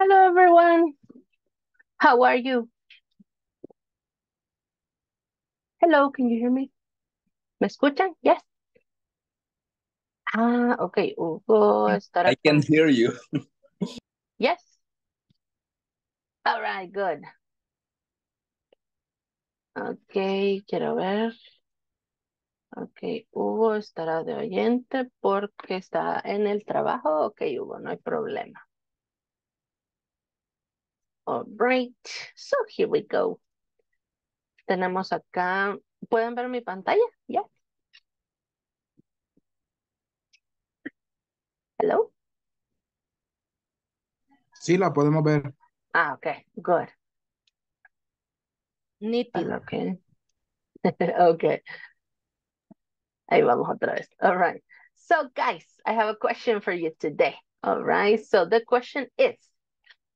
Hello, everyone. How are you? Hello, can you hear me? ¿Me escuchan? Yes. Ah, okay. Hugo estará I can hear you. Yes. All right, good. Okay, quiero ver. Okay, Hugo estará de oyente porque está en el trabajo. Okay, Hugo, no hay problema. All right, so here we go. Tenemos acá, ¿pueden ver mi pantalla? Yeah. Hello. Sí, la podemos ver. Ah, okay, good. Nítido. Okay. okay. Ahí vamos otra vez. All right. So guys, I have a question for you today. All right. So the question is,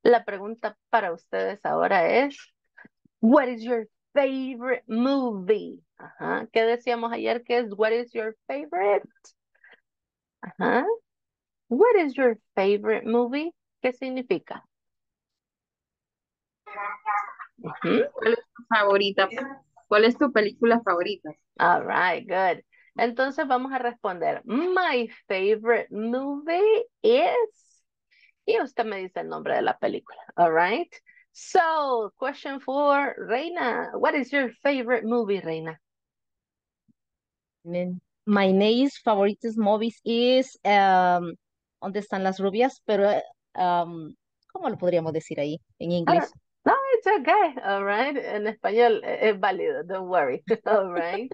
la pregunta para ustedes ahora es, what is your favorite movie? Ajá. ¿Qué decíamos ayer que es, what is your favorite? Ajá. What is your favorite movie? ¿Qué significa? ¿Cuál es tu favorita? ¿Cuál es tu película favorita? All right, good. Entonces vamos a responder. My favorite movie is. Y usted me dice el nombre de la película. All right. So, question for Reina. What is your favorite movie, Reina? My next favorite movies is um, ¿Dónde están las rubias? Pero, um, ¿cómo lo podríamos decir ahí en inglés? No, it's okay. All right. En español eh, es válido. Don't worry. All right.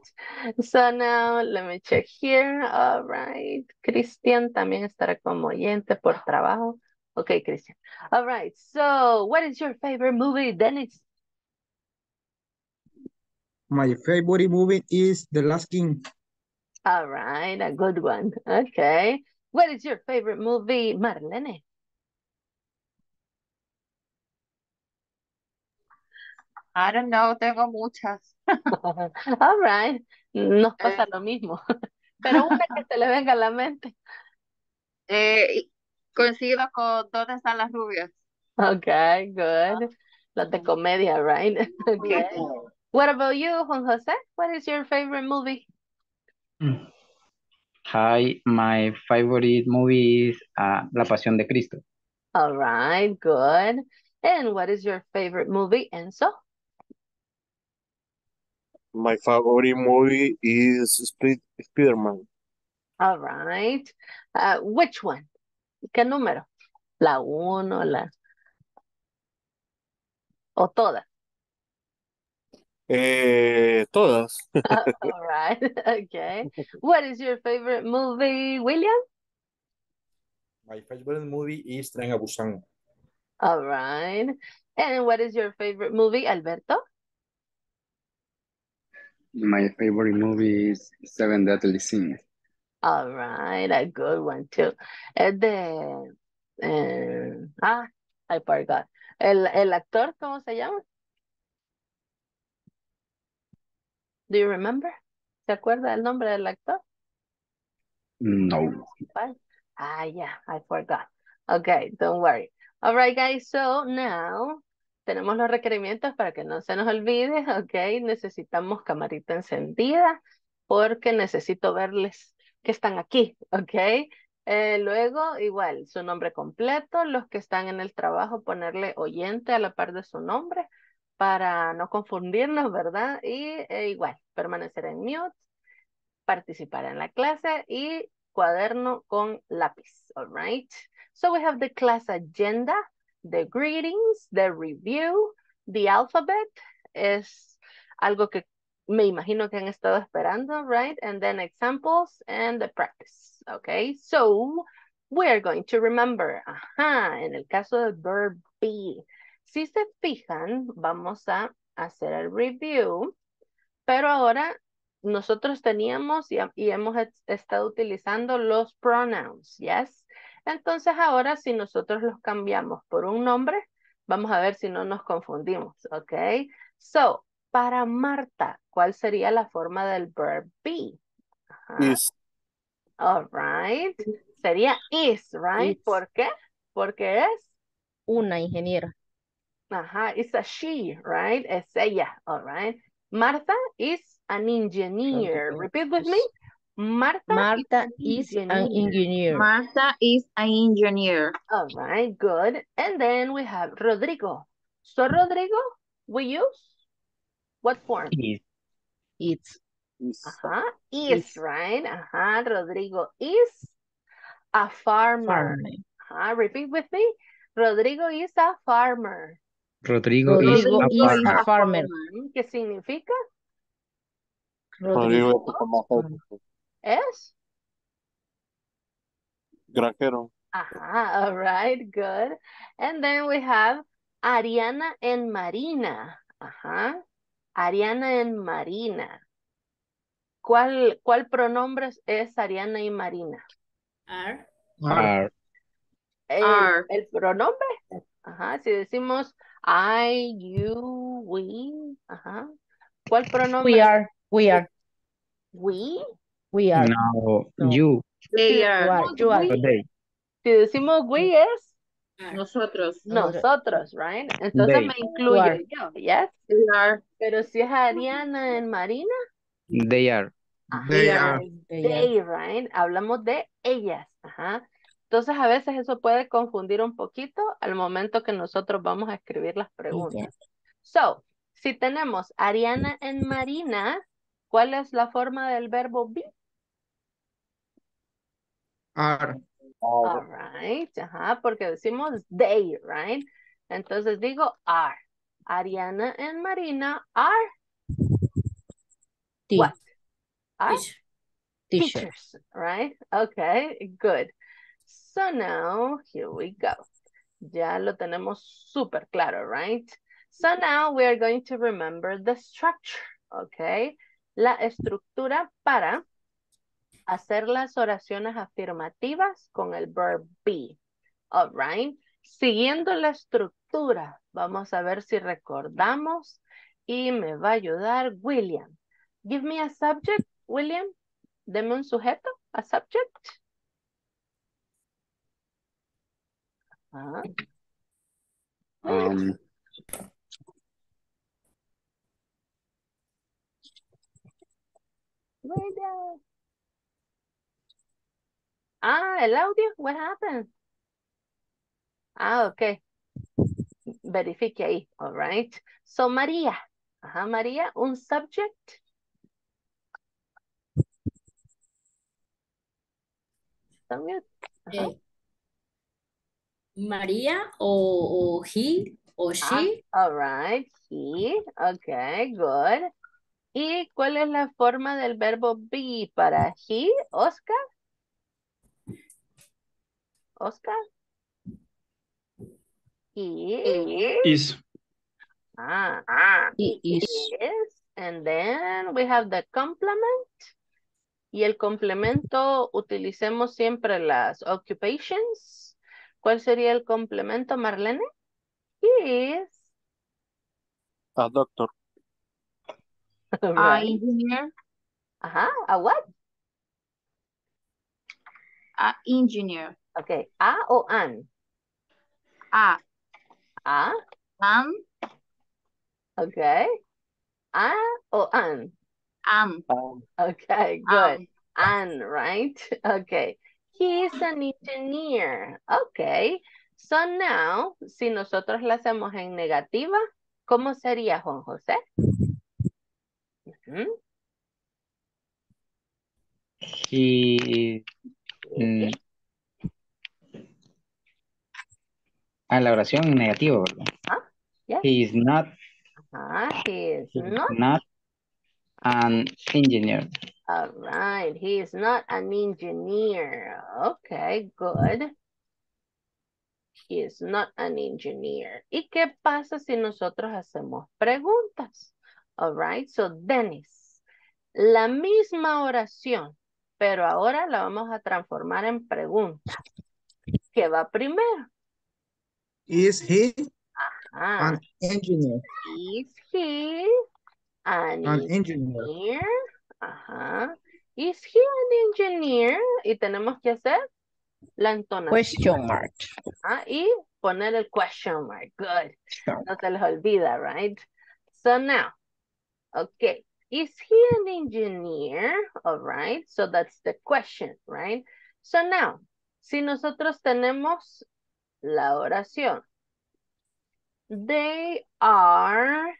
So now let me check here. All right. Cristian también estará como oyente por trabajo. Okay, Christian. All right. So, what is your favorite movie, Dennis? My favorite movie is The Last King. All right, a good one. Okay. What is your favorite movie, Marlene? I don't know, tengo muchas. All right. Nos pasa Eh. lo mismo. Pero una que se le venga a la mente. Eh, y coincido con ¿Dónde están las rubias? Okay, good. Las de Ujú. comedia, right? Okay. What about you, Juan José? What is your favorite movie? Hi, my favorite movie is uh, La Pasión de Cristo. All right, good. And what is your favorite movie, Enzo? My favorite movie is Sp- Spider-Man. All right. Uh, which one? ¿Qué número? La uno, la... O todas. Eh, todas. All right. Okay. What is your favorite movie, William? My favorite movie is Tren a Busan. All right. And what is your favorite movie, Alberto? My favorite movie is Seven Deadly Sins. All right, a good one too. Es de eh, ah, I forgot. El, el actor, ¿cómo se llama? Do you remember? ¿Se acuerda el nombre del actor? No. Ah, yeah, I forgot. Okay, don't worry. All right, guys, so now tenemos los requerimientos para que no se nos olvide, ok, necesitamos camarita encendida porque necesito verles que están aquí, ok. Eh, luego, igual, su nombre completo, los que están en el trabajo, ponerle oyente a la par de su nombre para no confundirnos, ¿verdad? Y eh, igual, permanecer en mute, participar en la clase y cuaderno con lápiz, all right? So we have the class agenda, the greetings, the review, the alphabet es algo que me imagino que han estado esperando, right? And then examples and the practice, okay? So we're going to remember, ajá, en el caso del verb be, si se fijan, vamos a hacer el review, pero ahora nosotros teníamos y, y hemos es- estado utilizando los pronouns, yes? Entonces ahora si nosotros los cambiamos por un nombre, vamos a ver si no nos confundimos, ¿ok? So, para Marta, ¿cuál sería la forma del verb be? Ajá. Is All right. Sería is, right? Is. ¿Por qué? Porque es una ingeniera. Ajá, it's a she, right? Es ella, all right. Martha is an engineer. Repeat with me. Martha, Marta is is an an engineer. engineer. Martha is an engineer. All right, good. And then we have Rodrigo. So Rodrigo, we use what form? Is. It's Ajá, is, Is. right? Ajá, Rodrigo is a farmer. Ajá, repeat with me. Rodrigo is a farmer. Rodrigo, is a is farmer. a farmer. ¿Qué significa? Rodrigo Rodrigo. Es. Granjero. Ajá, all right, good. And then we have Ariana and Marina. Ajá. Ariana and Marina. ¿Cuál, cuál pronombre es Ariana y Marina? Are. Are. El, Are. el pronombre. Ajá, si decimos I, you, we. Ajá. ¿Cuál pronombre? We are, we are, We. we are. No, No. you. They Si are. You are, decimos you are. si decimos we es. Nosotros. Nosotros. nosotros, right? Entonces They. me incluyo are. yo, yes? They are. Pero si es Ariana en Marina, They are. They ajá, are. They they, right? Hablamos de ellas, ajá. Entonces a veces eso puede confundir un poquito al momento que nosotros vamos a escribir las preguntas. So, si tenemos Ariana en Marina, ¿cuál es la forma del verbo be? Are. All right, ajá, porque decimos they, right? Entonces digo are. Ariana and Marina are Te- what? Are Teacher. teacher. teachers, right? Okay, good. So now, here we go. Ya lo tenemos súper claro, right? So now we are going to remember the structure, okay? La estructura para hacer las oraciones afirmativas con el verb be, all right? Siguiendo la estructura, vamos a ver si recordamos y me va a ayudar William. Give me a subject, William. Deme un sujeto, a subject. Ah, Um, William. Ah, el audio, what happened? Ah, ok. Verifique ahí, all right. So, María. Ajá, María, un subject. Eh, María o, o he o she. All right, he, okay, good. ¿Y cuál es la forma del verbo be para he, Oscar? Oscar? He, Is. ah, he is. is. And then we have the complement. Y el complemento, utilicemos siempre las occupations. ¿Cuál sería el complemento, Marlene? He is. A doctor. A Right. engineer. Ajá, ¿a what? A engineer. Okay, a o an. A. A, Am. okay. A o an. Am. Okay, good. Am. An, right? Okay. He is an engineer. Okay. So now, si nosotros la hacemos en negativa, ¿cómo sería, Juan José? He. mm, a la oración en negativo, ¿verdad? Yes. He is not, Ajá, he is he is not. not an engineer. All right, he is not an engineer. Okay, good. He is not an engineer. ¿Y qué pasa si nosotros hacemos preguntas? All right, so Dennis, la misma oración, pero ahora la vamos a transformar en pregunta. ¿Qué va primero? Is he Ah, an engineer? is he an An engineer. engineer? Ajá. Is he an engineer? Y tenemos que hacer la entonación. Question mark. Ah, y poner el question mark. Good. Sure. No se les olvida, right? So now, okay. Is he an engineer? All right. So that's the question, right? So now, si nosotros tenemos la oración. They are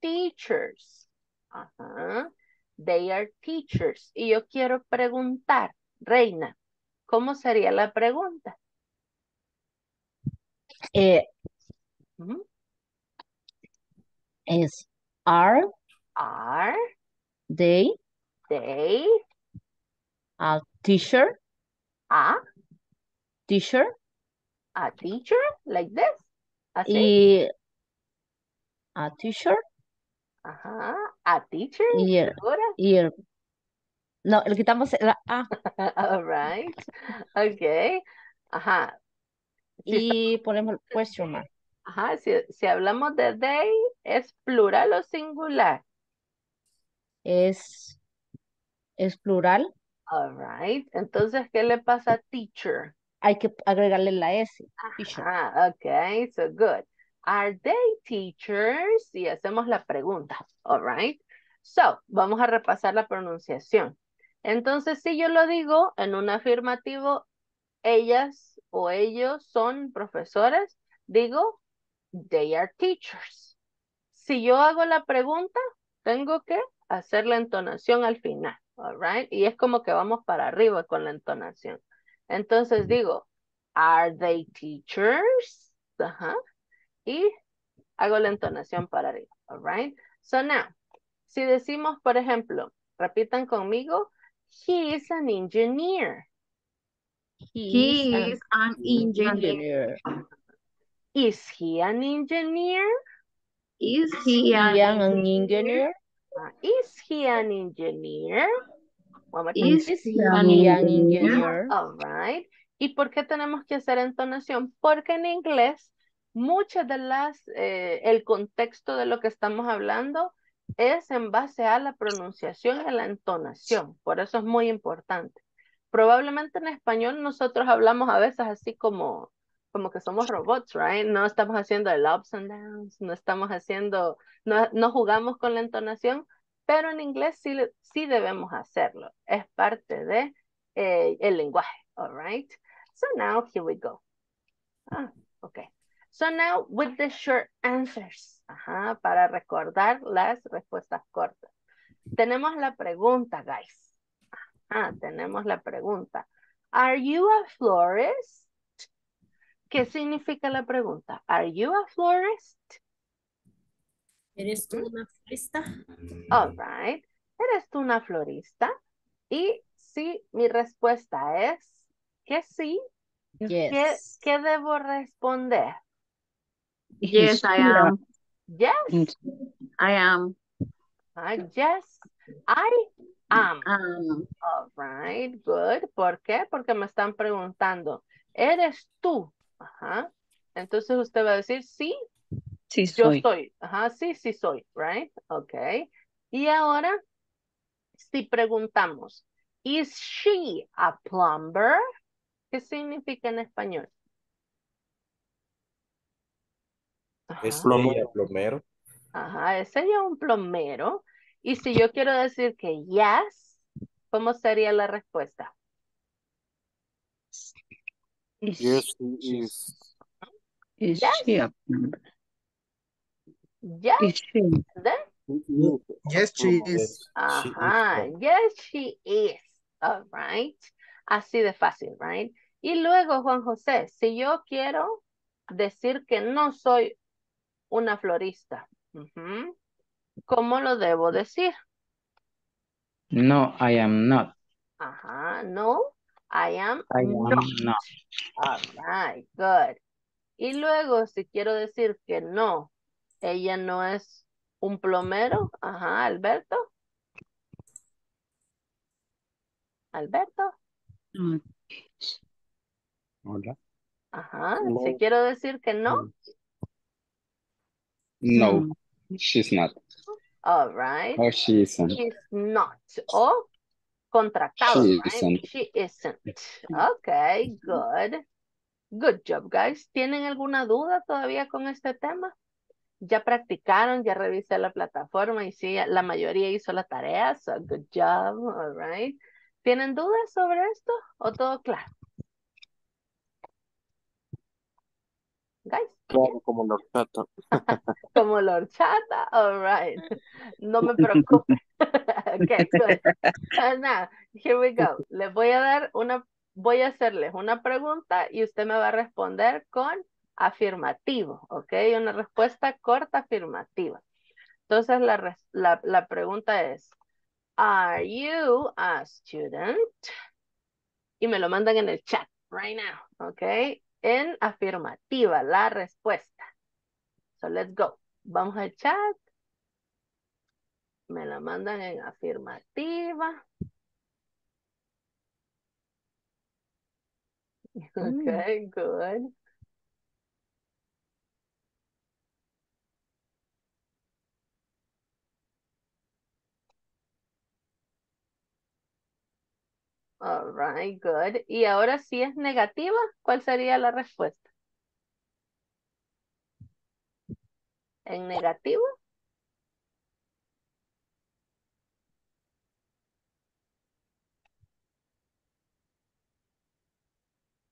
teachers. Ajá. They are teachers. Y yo quiero preguntar, Reina, ¿cómo sería la pregunta? Eh, es are Are they they a teacher? a, Teacher? A teacher? Like this? Así. Y a teacher? Ajá. A teacher? Y, el- ¿Segura? y el- no, le quitamos la A All right. Okay. Ajá. Si y ponemos el question mark. Ajá, si, si hablamos de they, ¿es plural o singular? Es, es plural. All right. Entonces, ¿qué le pasa a teacher? Hay que agregarle la S. Ah, okay, so good. Are they teachers? Y hacemos la pregunta. All right. So, vamos a repasar la pronunciación. Entonces, si yo lo digo en un afirmativo, ellas o ellos son profesores, digo, they are teachers. Si yo hago la pregunta, tengo que hacer la entonación al final, all right? Y es como que vamos para arriba con la entonación. Entonces digo, are they teachers? Ajá. Y hago la entonación para arriba, all right? So now, si decimos, por ejemplo, repitan conmigo, he is an engineer. He is an engineer. engineer. Is he an engineer? Is he an engineer? engineer. Uh, is he an engineer? One more time. Is an engineer? engineer? All right. ¿Y por qué tenemos que hacer entonación? Porque en inglés, muchas de las, eh, el contexto de lo que estamos hablando es en base a la pronunciación y a la entonación. Por eso es muy importante. Probablemente en español nosotros hablamos a veces así como, como que somos robots, right? No estamos haciendo el ups and downs, no estamos haciendo, no, no jugamos con la entonación, pero en inglés sí, sí debemos hacerlo. Es parte de eh, lenguaje, all right? So now here we go. Ah, okay. So now with the short answers, ajá, para recordar las respuestas cortas. Tenemos la pregunta, guys. Ah, tenemos la pregunta. Are you a florist? ¿Qué significa la pregunta? Are you a florist? ¿Eres tú una florista? All right. ¿Eres tú una florista? Y si mi respuesta es que sí, ¿qué, Yes. qué debo responder? Yes, I am. Yes. I am. Ah, yes, I am. Um, All right, good. ¿Por qué? Porque me están preguntando, ¿eres tú? Ajá. Entonces usted va a decir, sí, Sí, yo soy. soy. Ajá, sí, sí soy, right? Okay. Y ahora, si preguntamos, ¿is she a plumber? ¿Qué significa en español? Es plomero. plomero. Ajá, es ella un plomero. Y si yo quiero decir que yes, ¿cómo sería la respuesta? Yes, he is. is Yes. she a plumber? Yes, Is she? then Yes, she is. Ajá, yes, she is. All right. Así de fácil, right? Y luego, Juan José, si yo quiero decir que no soy una florista, ¿cómo lo debo decir? No, I am not. Ajá, no, I am I am not. not. All right, good. Y luego, si quiero decir que no, ella no es un plomero, ajá, Alberto. Alberto. Mm, Hola. Ajá, No. si quiero decir que no, No, she's not. all right, Or she isn't. she's not, o contractado, She right? isn't. She isn't. Okay, good. Good job, guys. ¿Tienen alguna duda todavía con este tema? Ya practicaron, ya revisé la plataforma y sí, la mayoría hizo la tarea, so good job, all right. ¿Tienen dudas sobre esto o todo claro? Guys, Claro, como la horchata. como la horchata, all right. No me preocupe. Okay, good. So now, here we go. Les voy a dar una, voy a hacerles una pregunta y usted me va a responder con afirmativo, ¿ok? Una respuesta corta afirmativa. Entonces la, la, la pregunta es, are you a student? Y me lo mandan en el chat right now, ¿ok? En afirmativa, la respuesta. So let's go. Vamos al chat. Me la mandan en afirmativa. Okay, good. All right, good. Y ahora si es negativa, ¿cuál sería la respuesta? ¿En negativo?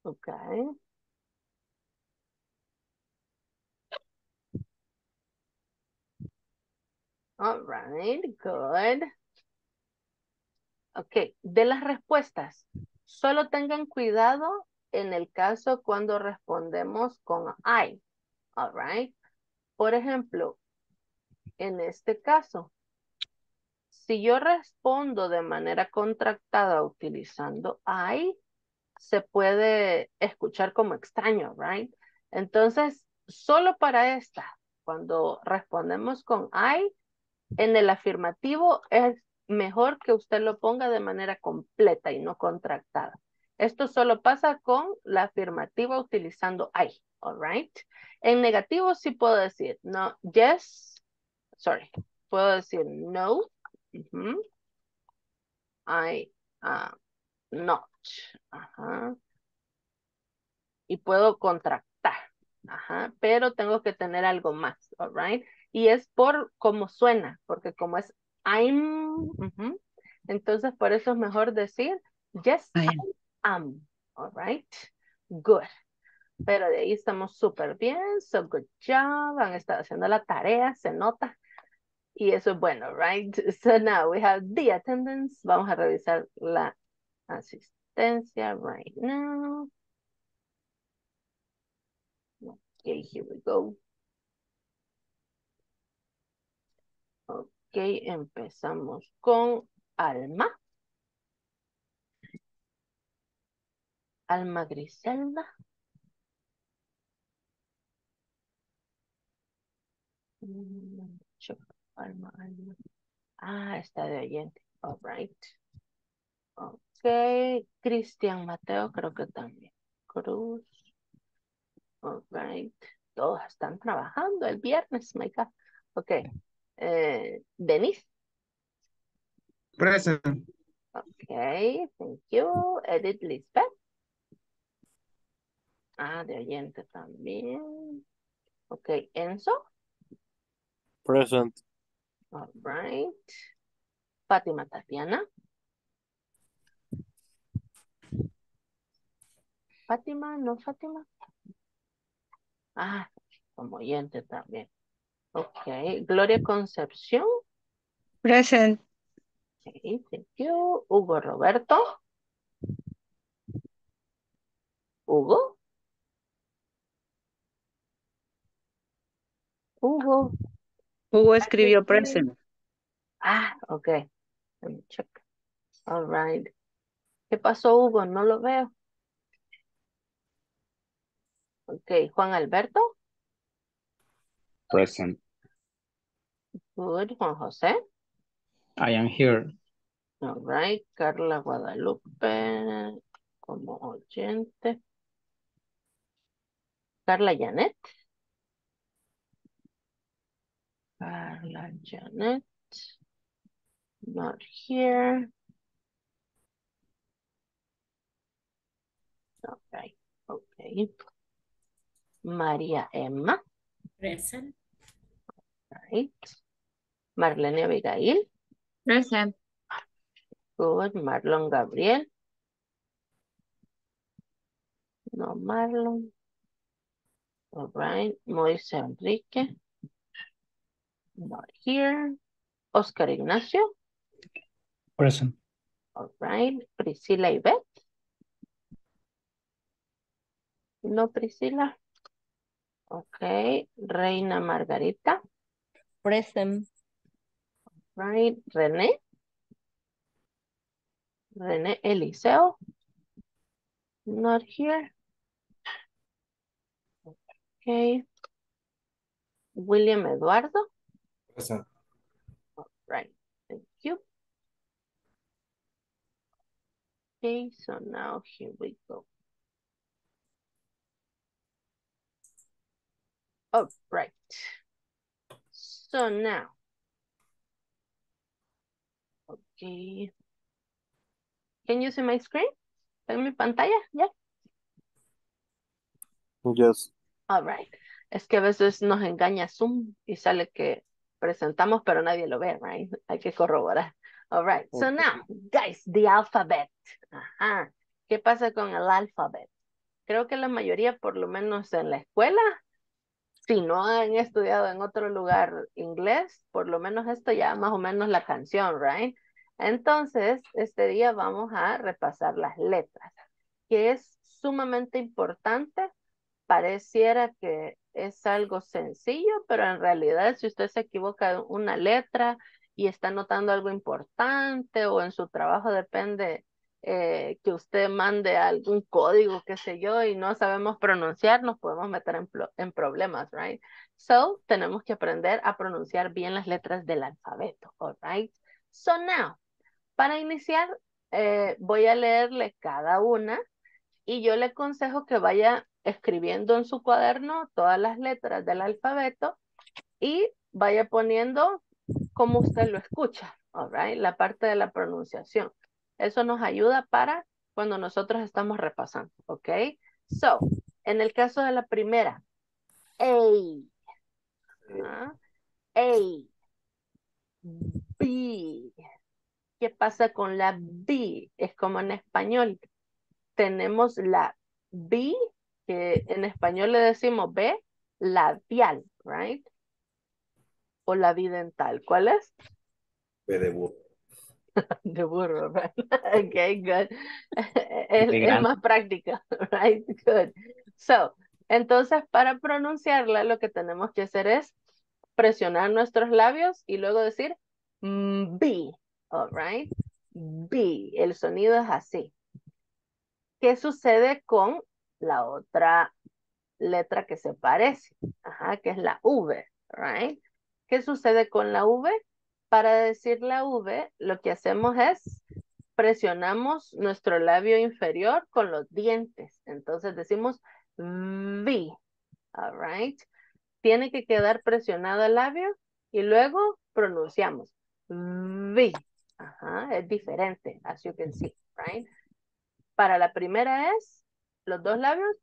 Okay. All right, good. Ok, de las respuestas, solo tengan cuidado en el caso cuando respondemos con I. All right. Por ejemplo, en este caso, si yo respondo de manera contractada utilizando I, se puede escuchar como extraño, right? Entonces, solo para esta, cuando respondemos con I, en el afirmativo es mejor que usted lo ponga de manera completa y no contractada. Esto solo pasa con la afirmativa utilizando I, all right? En negativo sí puedo decir no, yes, sorry, puedo decir no, I am not, ajá, y puedo contractar, ajá, pero tengo que tener algo más, all? Y es por cómo suena, porque como es I'm, entonces por eso es mejor decir yes, I I am, all right? Good. Pero de ahí estamos súper bien, so good job, han estado haciendo la tarea, se nota. Y eso es bueno, right? So now we have the attendance. Vamos a revisar la asistencia right now. Okay, here we go. Ok, empezamos con Alma. Alma Griselda. Alma, Alma. Ah, está de oyente. All right. Ok, Cristian Mateo creo que también. Cruz. All right. Todos están trabajando el viernes, my God. Ok. Eh, Denise. Present. Ok, thank you. Edith Lisbeth. Ah, de oyente también. Ok, Enzo. Present. All right. Fátima Tatiana. Fátima, no Fátima. Ah, como oyente también. Ok, Gloria Concepción. Present. Ok, thank you. Hugo Roberto. Hugo. Hugo. Hugo escribió present. Ah, ok. Let me check. All right. ¿Qué pasó, Hugo? No lo veo. Ok, Juan Alberto. Present. Good. Juan José. I am here. All right. Carla Guadalupe como oyente. Carla Janet. Carla Janet. Not here. Okay. Ok. María Emma. Present. Right. Marlene Abigail. Present. Good. Marlon Gabriel. No, Marlon. All right. Moisés Enrique. Not here. Oscar Ignacio. Present. All right. Priscila Ivette. No, Priscila. Ok. Reina Margarita. Present. Right. René. René Eliseo. Not here. Okay. William Eduardo. Present. Right. Thank you. Okay, so now here we go. All right. So now. Okay. Can you see my screen? ¿En mi pantalla? ¿Ya? Yes. All right. Es que a veces nos engaña Zoom y sale que presentamos, pero nadie lo ve, right? Hay que corroborar. All right. So now, guys, the alphabet. Ajá. ¿Qué pasa con el alphabet? Creo que la mayoría, por lo menos en la escuela, si no han estudiado en otro lugar inglés, por lo menos esto ya más o menos la canción, right? Entonces, este día vamos a repasar las letras, que es sumamente importante. Pareciera que es algo sencillo, pero en realidad si usted se equivoca en una letra y está notando algo importante o en su trabajo depende eh, que usted mande algún código, qué sé yo, y no sabemos pronunciar, nos podemos meter en, en problemas, right? So, tenemos que aprender a pronunciar bien las letras del alfabeto, all right? So now, para iniciar, eh, voy a leerle cada una y yo le aconsejo que vaya escribiendo en su cuaderno todas las letras del alfabeto y vaya poniendo como usted lo escucha, all right? La parte de la pronunciación. Eso nos ayuda para cuando nosotros estamos repasando, ¿ok? So, en el caso de la primera, A, A, B. ¿Qué pasa con la B? Es como en español. Tenemos la B, que en español le decimos B, labial, right? O la bidental. ¿Cuál es? B de burro. De burro, right? Okay, good. Es, más práctica, right? Good. So, entonces para pronunciarla lo que tenemos que hacer es presionar nuestros labios y luego decir mm, B, all right? B, el sonido es así. ¿Qué sucede con la otra letra que se parece? Ajá, que es la V, right? ¿Qué sucede con la V? Para decir la V, lo que hacemos es presionamos nuestro labio inferior con los dientes. Entonces decimos V, all right? Tiene que quedar presionado el labio y luego pronunciamos V. Ajá, es diferente, as you can see, right? Para la primera es los dos labios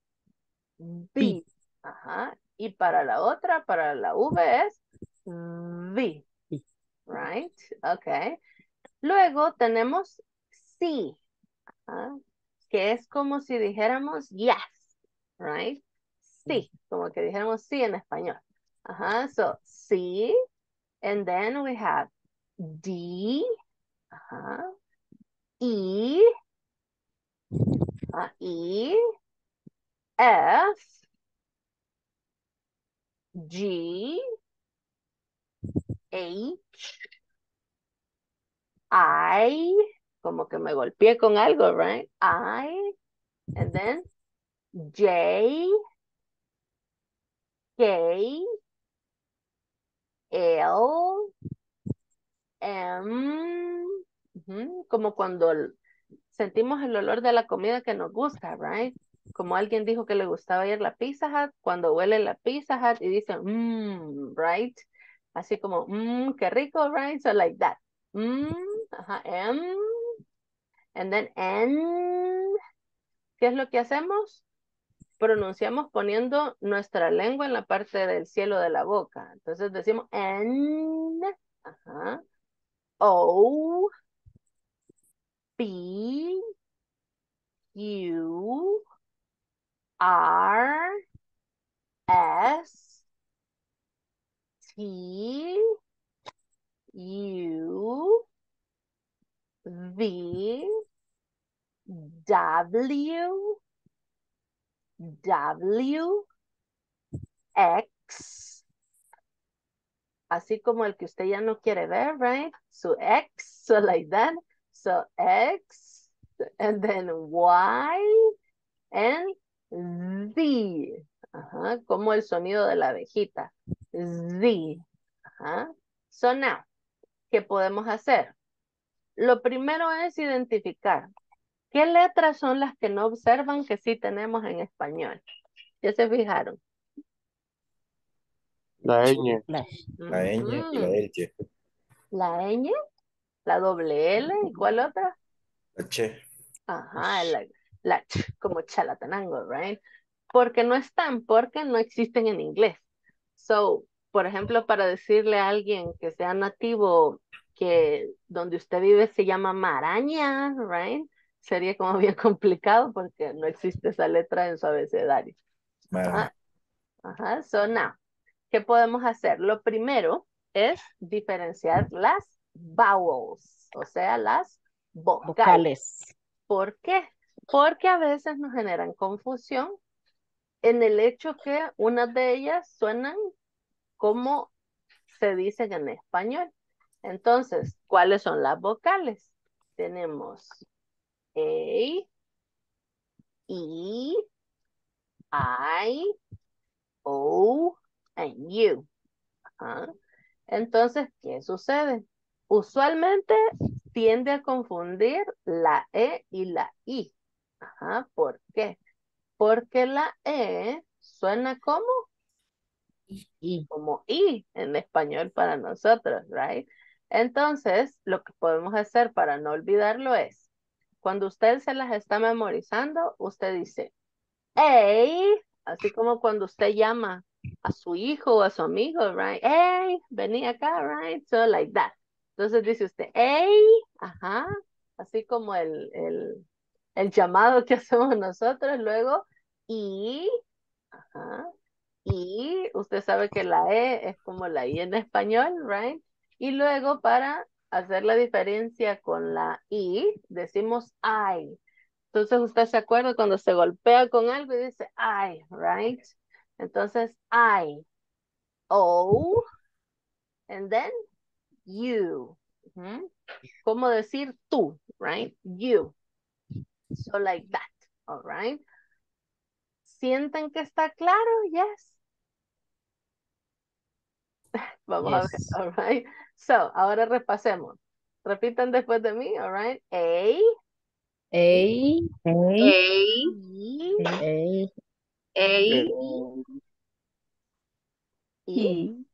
B. Ajá. Y para la otra, para la V es V. Right? Okay. Luego tenemos sí. Ajá. Que es como si dijéramos yes. Right? Sí. Como que dijéramos sí en español. Ajá. So, sí. And then we have D. Ajá. E. ah, E. F. G. H. I. Como que me golpeé con algo, right? I. And then J. K. L. M. Como cuando sentimos el olor de la comida que nos gusta, right? Como alguien dijo que le gustaba ir a la Pizza Hut, cuando huele la Pizza Hut y dice, mmm, right? Así como, mmm, qué rico, right? So like that. Mmm, ajá, M. And then N. ¿Qué es lo que hacemos? pronunciamos poniendo nuestra lengua en la parte del cielo de la boca. Entonces decimos N, ajá, O, P, U, R, S, T, U, V, W, W, X, así como el que usted ya no quiere ver, right? So X, so like that. So X, and then Y, and Z. Como el sonido de la abejita. Z. Ajá. So now, ¿qué podemos hacer? Lo primero es identificar qué letras son las que no observan que sí tenemos en español. ¿Ya se fijaron? La ñ. La- La ñ y la. L. La ñ, la doble L, ¿y cuál otra? La che. Ajá, la, la ch, como chalatenango, right? Porque no están, porque no existen en inglés. So, por ejemplo, para decirle a alguien que sea nativo que donde usted vive se llama Maraña, right? Sería como bien complicado porque no existe esa letra en su abecedario. Ajá, ajá. So now, ¿qué podemos hacer? Lo primero es diferenciar las vowels, o sea, las vocales. Vocales. ¿Por qué? Porque a veces nos generan confusión en el hecho que unas de ellas suenan como se dicen en español. Entonces, ¿cuáles son las vocales? Tenemos E, I, O, and U. Entonces, ¿qué sucede? Usualmente tiende a confundir la E y la I. ¿por qué? Porque la E suena como Y como I en español para nosotros, right? Entonces, lo que podemos hacer para no olvidarlo es, cuando usted se las está memorizando, usted dice, hey, así como cuando usted llama a su hijo o a su amigo, right? Hey, vení acá, right? So like that. Entonces dice usted, hey, ajá, así como el, el, el llamado que hacemos nosotros, luego, y, usted sabe que la E es como la I en español, right? Y luego para hacer la diferencia con la I, decimos I. Entonces usted se acuerda cuando se golpea con algo y dice I, right? Entonces I, O, and then you. Ujú. ¿Cómo decir tú, right? You. So like that, all right? ¿Sienten que está claro? Yes. Vamos a ver, Yes. all right. So, ahora repasemos. Repitan después de mí, all right. A, A, E, A, E, E, E,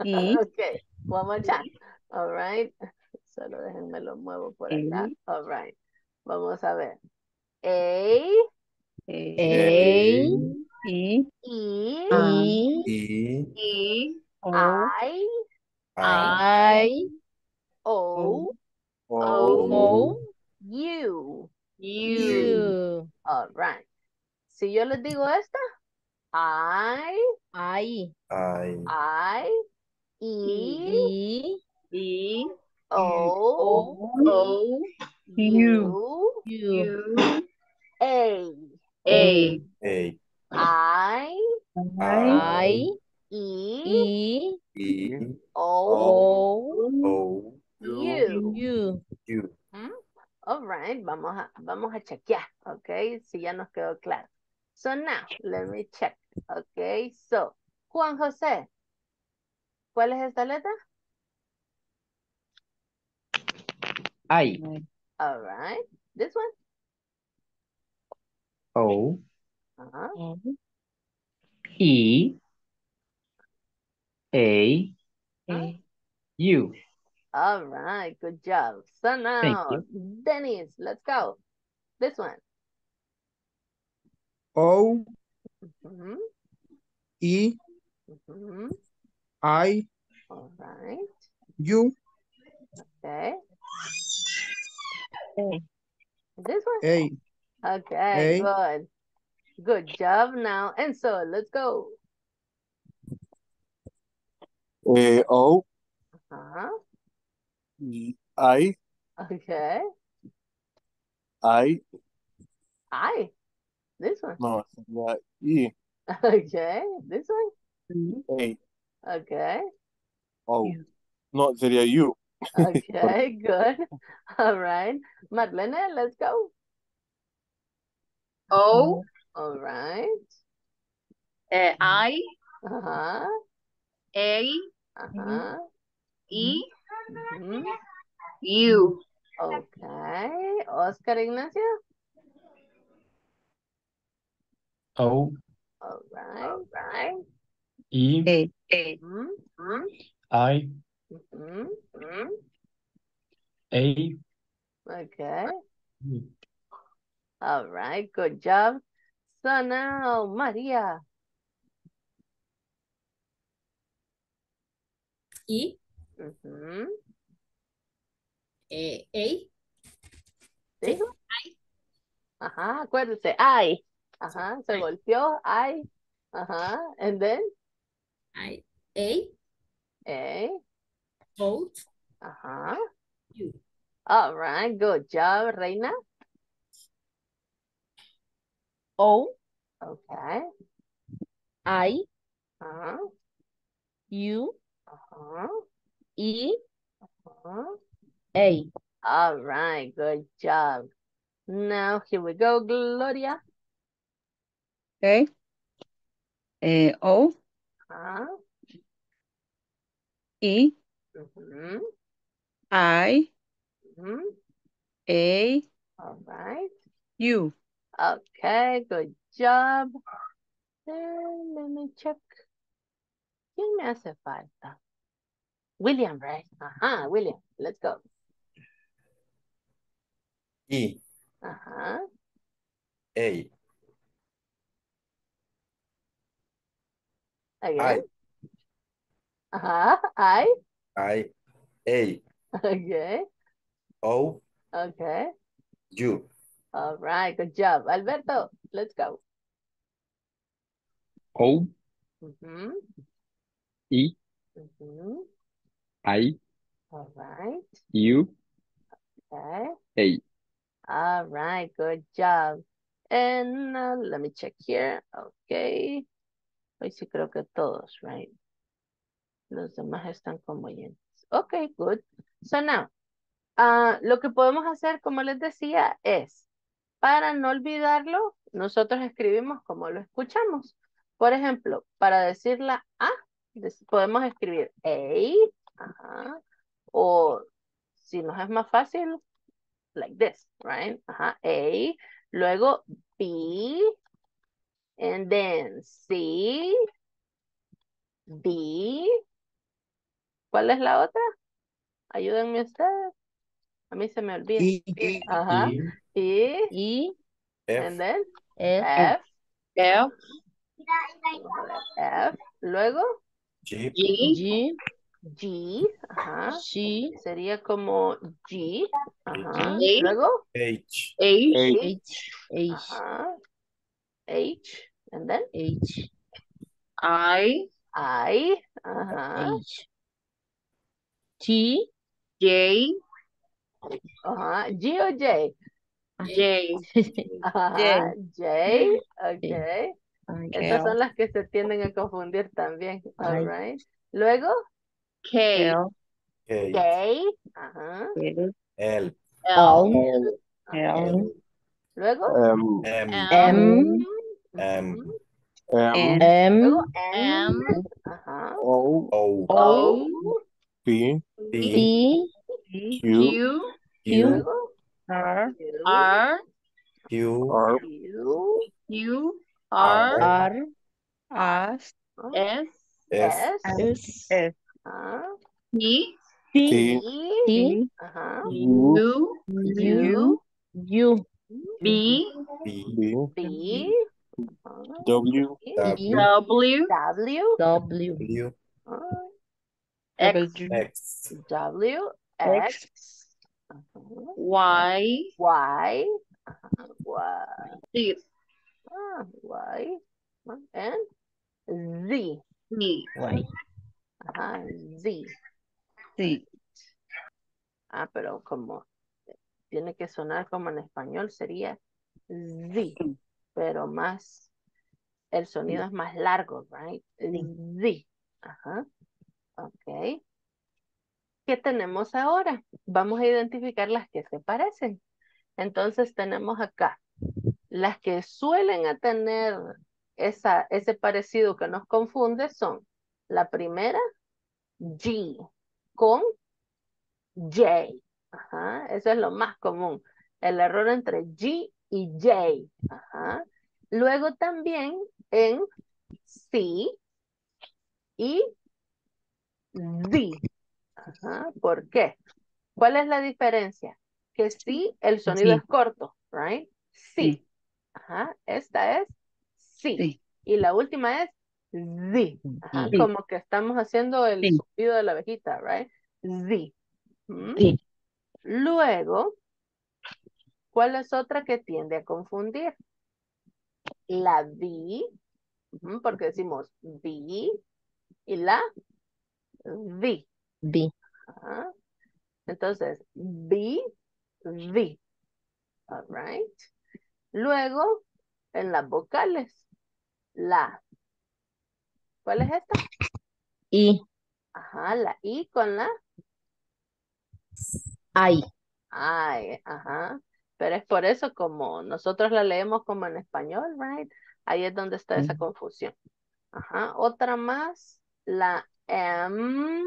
Okay, one more time. All right. Solo déjenme lo muevo por acá. E, All right. Vamos a ver. A, A, A, E, E, E, Y O, I, I, O, O O, U. U, All right. Si yo les digo esta, I, I, I I, E, E, E, O, O, U, U, A, A, A I, I, E, E, E O, O, O U. U. U All right, vamos a, vamos a chequear, okay, si ya nos quedó claro. So now, let me check, okay, so, Juan José, ¿cuál es esta letra? I, All right, this one? O, Uh-huh. E, A, Uh-huh. U. All right, good job. So now, you. Dennis, let's go. This one. O, mhm, E, mhm. I, All right. U, Okay. A. This one? A, Okay, A. good. Good job now. And so let's go. Eh, O, Uh-huh. I, Okay. I, I. This one. no, sería E, Okay. This one. A, Okay. O. U. No, sería U. Okay, good. All right. Marlene, let's go. O, All right. eh, I, Uh-huh. A, Uh-huh. E, Mhm. U. Okay. Oscar Ignacio. O All right. Right. E A. Mhm. I Mhm. Mhm. A Okay. U. All right. Good job. So now, Maria. E, Mhm. eh, A, ¿Sí? Ajá, acuérdese. I. Ajá, se volteó. I. Ajá. And then I, A, A. O, Ajá. U. All right. Good job, Reina. O, Okay. I, Ajá. U, Ajá. E, Ajá. A. All right. Good job. Now here we go, Gloria. Okay. Eh, O, Ajá. E, Mhm. I, Mhm. A, All right. U. Okay, good job. And let me check. ¿Quién me hace falta? William, right? Ajá, William. Let's go. E, Ajá. A, Again. Ajá. I. I, A, Okay. O, Okay. U. All right. Good job. Alberto, let's go. O Mhm. E Mhm. I All right. U Okay. A. All right. Good job. And uh, let me check here. Okay. Hoy sí creo que todos, right? Los demás están como llenos. Okay, good. So now, ah, lo que podemos hacer, como les decía, es, para no olvidarlo, nosotros escribimos como lo escuchamos. Por ejemplo, para decir la A, podemos escribir A, ajá, o si nos es más fácil, like this, right? Ajá, A, luego B, and then C, D. ¿Cuál es la otra? Ayúdenme ustedes. A mí se me olvida. E, Ajá. E Y, E, and F, then F, F. F, F. Luego G, G, G, G. Ajá. G, Sería como G. Ajá. G. Luego H, H, H, H, ajá. H. And then H, I, I. Ajá. H. T, J, Ajá. G o J. J, Ajá. J. Okay. Okay. Estas son las que se tienden a confundir también. All right. Luego K, K, K. Ajá. L, L, L, L, Luego M, M, M, M, Ajá. O, O, O, P, P, P, Q, Q, Luego R, Q. R, Q, R, Q. Q, R, R, S, S, S, S. S, S, Ajá. T, T, T. T, Ajá. U, U, U, U, B, B, B, B. Ajá. W, W, W, W, W, W, ah, X, W, X, X, X, ajá, Y, Y, ajá, Y, Z, ah, Y, ah, and Z, Z. Y. ajá, Z. sí, Ah, pero como tiene que sonar como en español sería Z, pero más, el sonido es más largo, right? Z. Ajá. Ok. ¿Qué tenemos ahora? Vamos a identificar las que se parecen. Entonces tenemos acá las que suelen tener esa, ese parecido que nos confunde son la primera, G, con J. Eso es lo más común. El error entre G y J. Luego también en C y D. Ajá. ¿Por qué? ¿Cuál es la diferencia? Que sí, el sonido Sí. es corto, right? Sí. Sí. Ajá. Esta es sí. Sí. Y la última es. Ajá. Sí. Como que estamos haciendo el Sí. sonido de la abejita, right? Z. ¿Mm? Sí. Luego, ¿cuál es otra que tiende a confundir? La V, ujú, porque decimos V y la V. B. Ajá. Entonces, B, V. All right. Luego, en las vocales, la. ¿Cuál es esta? I. Ajá, la I con la I. Ay, ajá. Pero es por eso como nosotros la leemos como en español, right? Ahí es donde está esa confusión. Ajá. Otra más, la M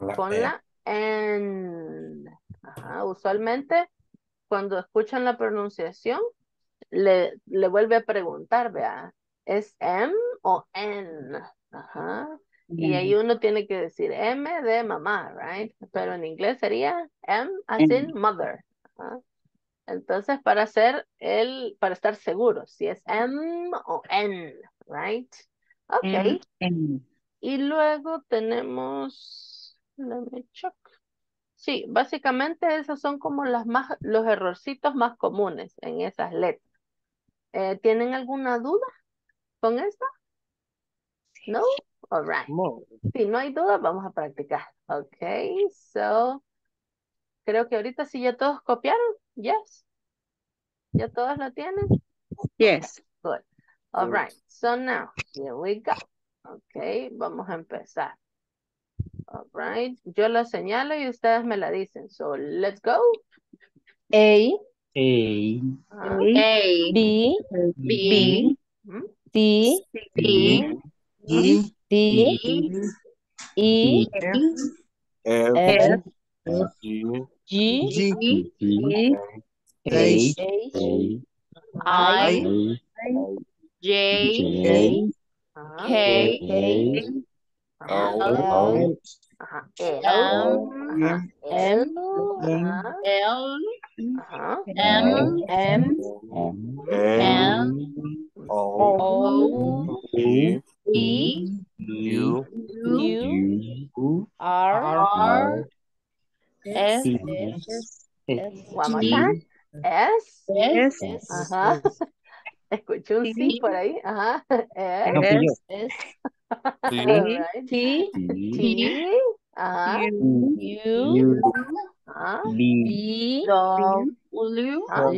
la con la N. Ajá. Usualmente cuando escuchan la pronunciación, le, le vuelve a preguntar, vea, ¿es M o N? Ajá. Y ahí uno tiene que decir M de mamá, right? Pero en inglés sería M as M. in mother. Ajá. Entonces, para hacer el, para estar seguro, si es M o N, right? Ok. M. Y luego tenemos, let me check. Sí, básicamente esos son como las más, los errorcitos más comunes en esas letras. Eh, ¿tienen alguna duda con esta? No? All right. No. Si no hay duda, vamos a practicar. Ok, so, creo que ahorita sí ya todos copiaron. Yes. ¿Ya todos lo tienen? Yes. Good. All right. So now, here we go. Ok, vamos a empezar. All right. Yo lo señalo y ustedes me la dicen. So, let's go. A. A. A, B. B, Ujú. C. C, E, D. E. F, F. G, G. G, E, H, I, J, J. K, K, Ajá. L. M. M. M, M. M, N, O, E, U, U. R. R, S, T, S. S, One more time. S. S. Ajá. Escuché un sí por ahí. Ajá. S. S. T, Alright. T. T. Ajá. U, U. Ajá. B, B. W, Ajá.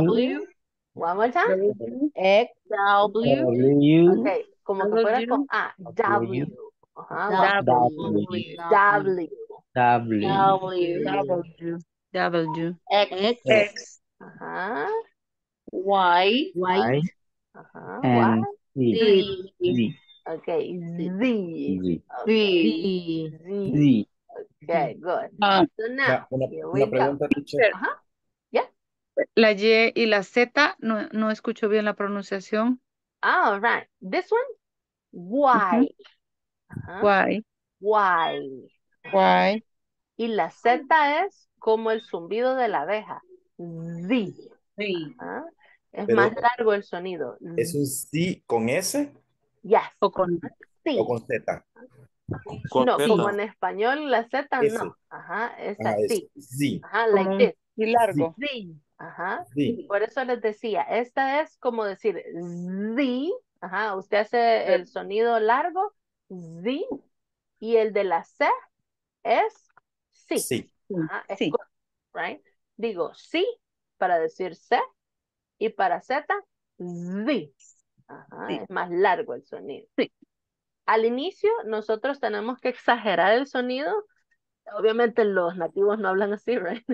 W, One more time. X. W, W, Ok, como que fuera con A. W. Ajá. W, W. W, W, W, W, X, X, Ajá. Y. Ajá. Y. Z, Z, Z, Ok. Z. Z, Ok, Z. Z. Z. Okay, good. Ah, So now, Una, una, here una we go. pregunta, teacher. Ajá. la Y y la Z, no, no escucho bien la pronunciación. All right. This one, Y. Ajá. Y, Y. Y, Y la Z es como el zumbido de la abeja. Z. sí. Ajá. Es Pero- más largo el sonido. ¿Es un sí con S Yes. O con Sí. o con Z? Con No, Z. como en español la Z no. Ajá, es Ah, sí, Ajá, como like this. y largo. Sí. Ajá. sí. Por eso les decía, esta es como decir Z. Ajá, usted hace el sonido largo, Z, y el de la C es sí. Sí. Ajá, es Sí. good, right? Digo sí para decir C y para Z, Z. Ajá, Sí. es más largo el sonido. Sí. Al inicio nosotros tenemos que exagerar el sonido. Obviamente los nativos no hablan así, right?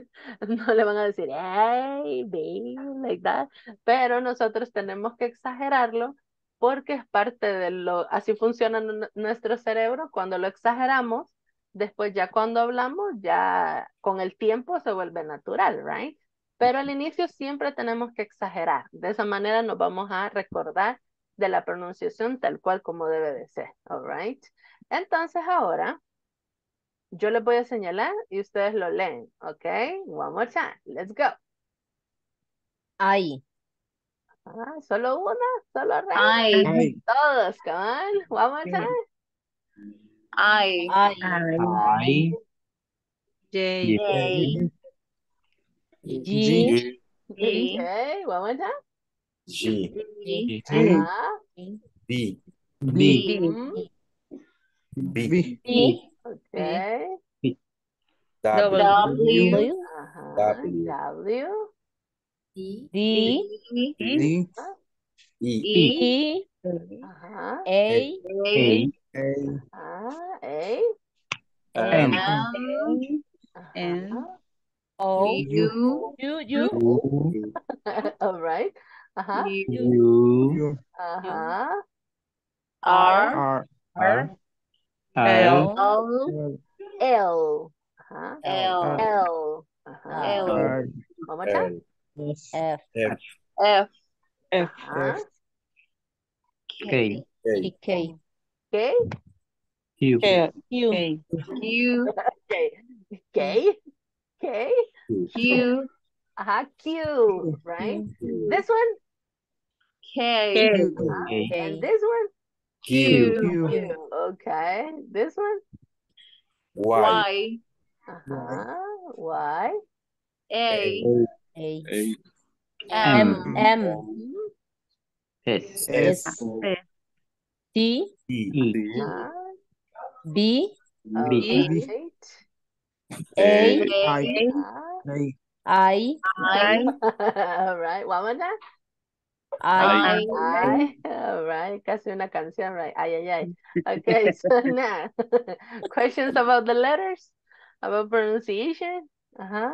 No le van a decir, hey, baby, like that. Pero nosotros tenemos que exagerarlo porque es parte de lo, así funciona nu- nuestro cerebro. Cuando lo exageramos, después ya cuando hablamos, ya con el tiempo se vuelve natural, right? Pero al inicio siempre tenemos que exagerar. De esa manera nos vamos a recordar de la pronunciación tal cual como debe de ser, all right? Entonces ahora yo les voy a señalar y ustedes lo leen, ¿ok? One more time, let's go. I. Ah, solo una, solo Rey. I, I, Todos, come on, one more time. I, I. I, J. A, G. G. Okay, one more time. G, G, Ajá. Uh-huh. B, B, B, B, B. Okay. W, W, W. Ajá. W. W. D, D. D, E, E, E. Ajá. Uh-huh. A. A, A, A, Ah, A. M, M, Ajá. N. O. U, U. U. U, All right. Ajá. U, U, Ajá. R, R, R, L. L, L, L. Ajá. L, L. Ajá. L, uh-huh. R, One more time. L, F, F. F, F, uh-huh. Ajá. K, K, K. K. Q, K. Q. K. Q, K. K. K. Q, Ajá. Q. Right. This one. K, Q, K, And this one. Q, Q, Q. Okay. This one. Y, Y, Ajá. Y. A, A. M, M. M. Mhm. S, S, S. S. T. E, Ajá. B. B, Alright. A. I. I, I. I, All right. One more time. I. Ay, all right, casi una canción, right? Ay, ay, ay. Okay, so now, questions about the letters, about pronunciation. Ajá.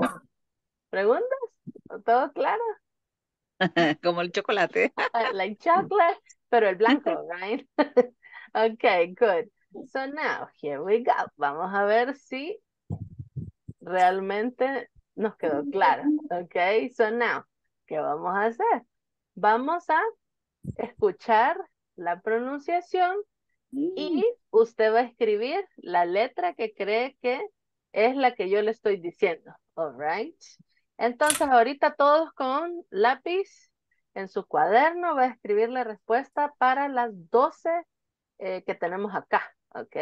¿Preguntas? ¿Todo claro? Como el chocolate. Like chocolate, pero el blanco, right? Okay, good. So now, here we go. Vamos a ver si realmente nos quedó claro. Okay, so now, ¿qué vamos a hacer? Vamos a escuchar la pronunciación y usted va a escribir la letra que cree que es la que yo le estoy diciendo. All right. Entonces, ahorita todos con lápiz en su cuaderno va a escribir la respuesta para las 12 eh, que tenemos acá. Ok.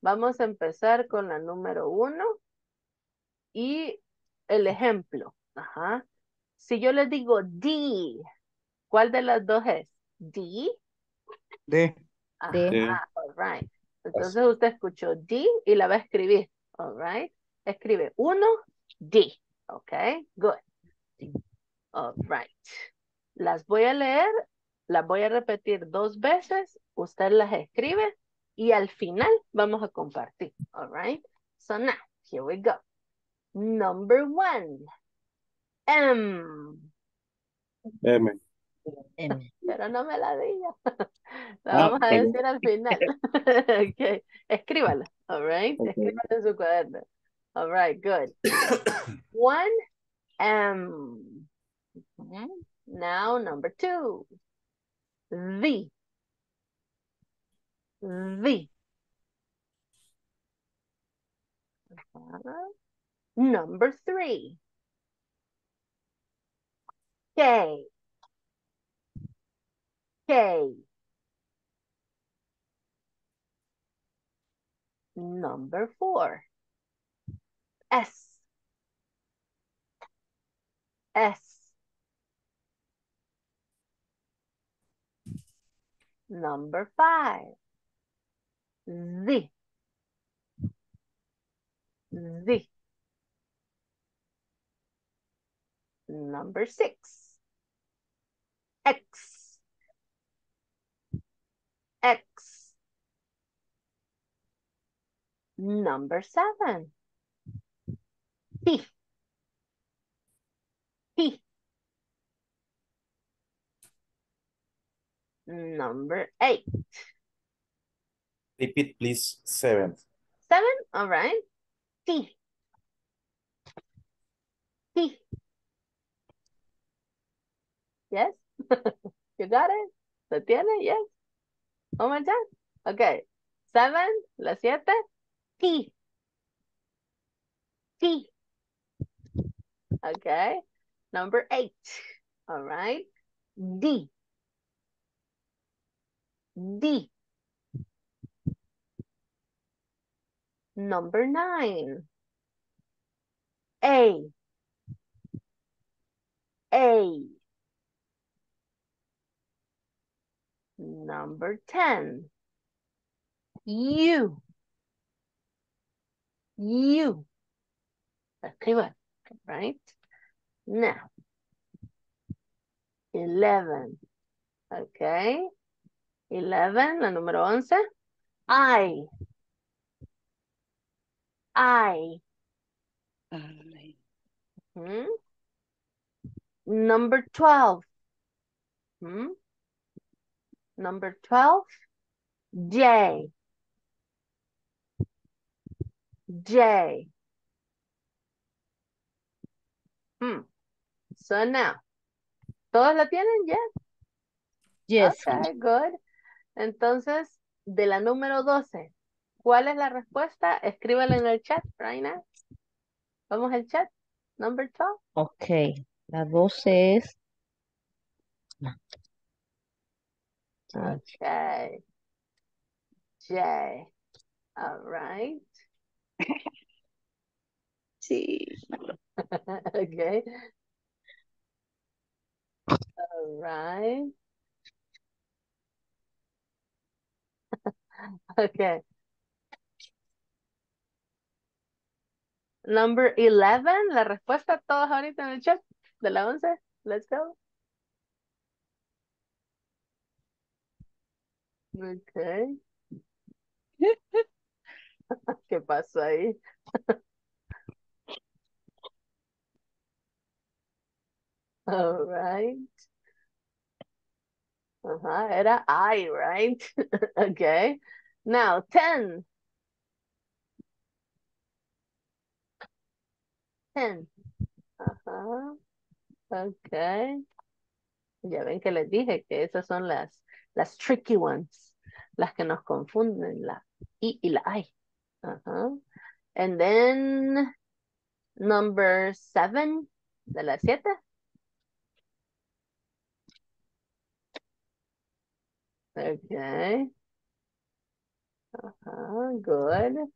Vamos a empezar con la número uno y el ejemplo. Ajá. Si yo les digo D, ¿cuál de las dos es? D. D, D. Ajá, all right. Entonces usted escuchó D y la va a escribir. All right. Escribe uno, D. Ok, good. All right. Las voy a leer, las voy a repetir dos veces, usted las escribe y al final vamos a compartir. All right. So now, here we go. Number one. M. M. M. Pero no me la diga. La Ah, vamos a perdón. decir al final. Ok. Escríbala. All right. Escríbala en su cuaderno. All right. Good. One M. Mhm. Now number two. The. The. Uh-huh. Number three. K. K. Number four. S. S. Number five. Z. Z. Number six. X. X. Number seven. P. P. Number eight. Repeat, please. Seven. Seven, all right. T. T. Yes? you got it? ¿Lo tiene? Yes? Oh my God. Okay. Seven, la siete. T. T. Okay. Number eight. All right. D. D. Number nine. A. A. Number 10. U. U. Escriba, right? Now. 11. Okay. 11, la número 11. I. I. Hmm? Number 12. Hmm? Number 12. J. J. Hmm. So now, ¿todos la tienen? Yes. Yes. Okay, good. Entonces, de la número 12, ¿cuál es la respuesta? Escríbala en el chat right now. Vamos al chat. Number 12. Ok. La 12 es. Okay. J. All right. Sí. okay. All right. okay. Number 11, la respuesta todos ahorita en el chat de la 11. Let's go. Okay. ¿Qué pasó ahí? All right. Ajá, era I, right? okay. Now, 10. 10. Ajá. Okay. Ya ven que les dije que esas son las, las tricky ones, las que nos confunden, la I y la I. Ajá. And then, number seven, de las siete. Okay. Ajá, good.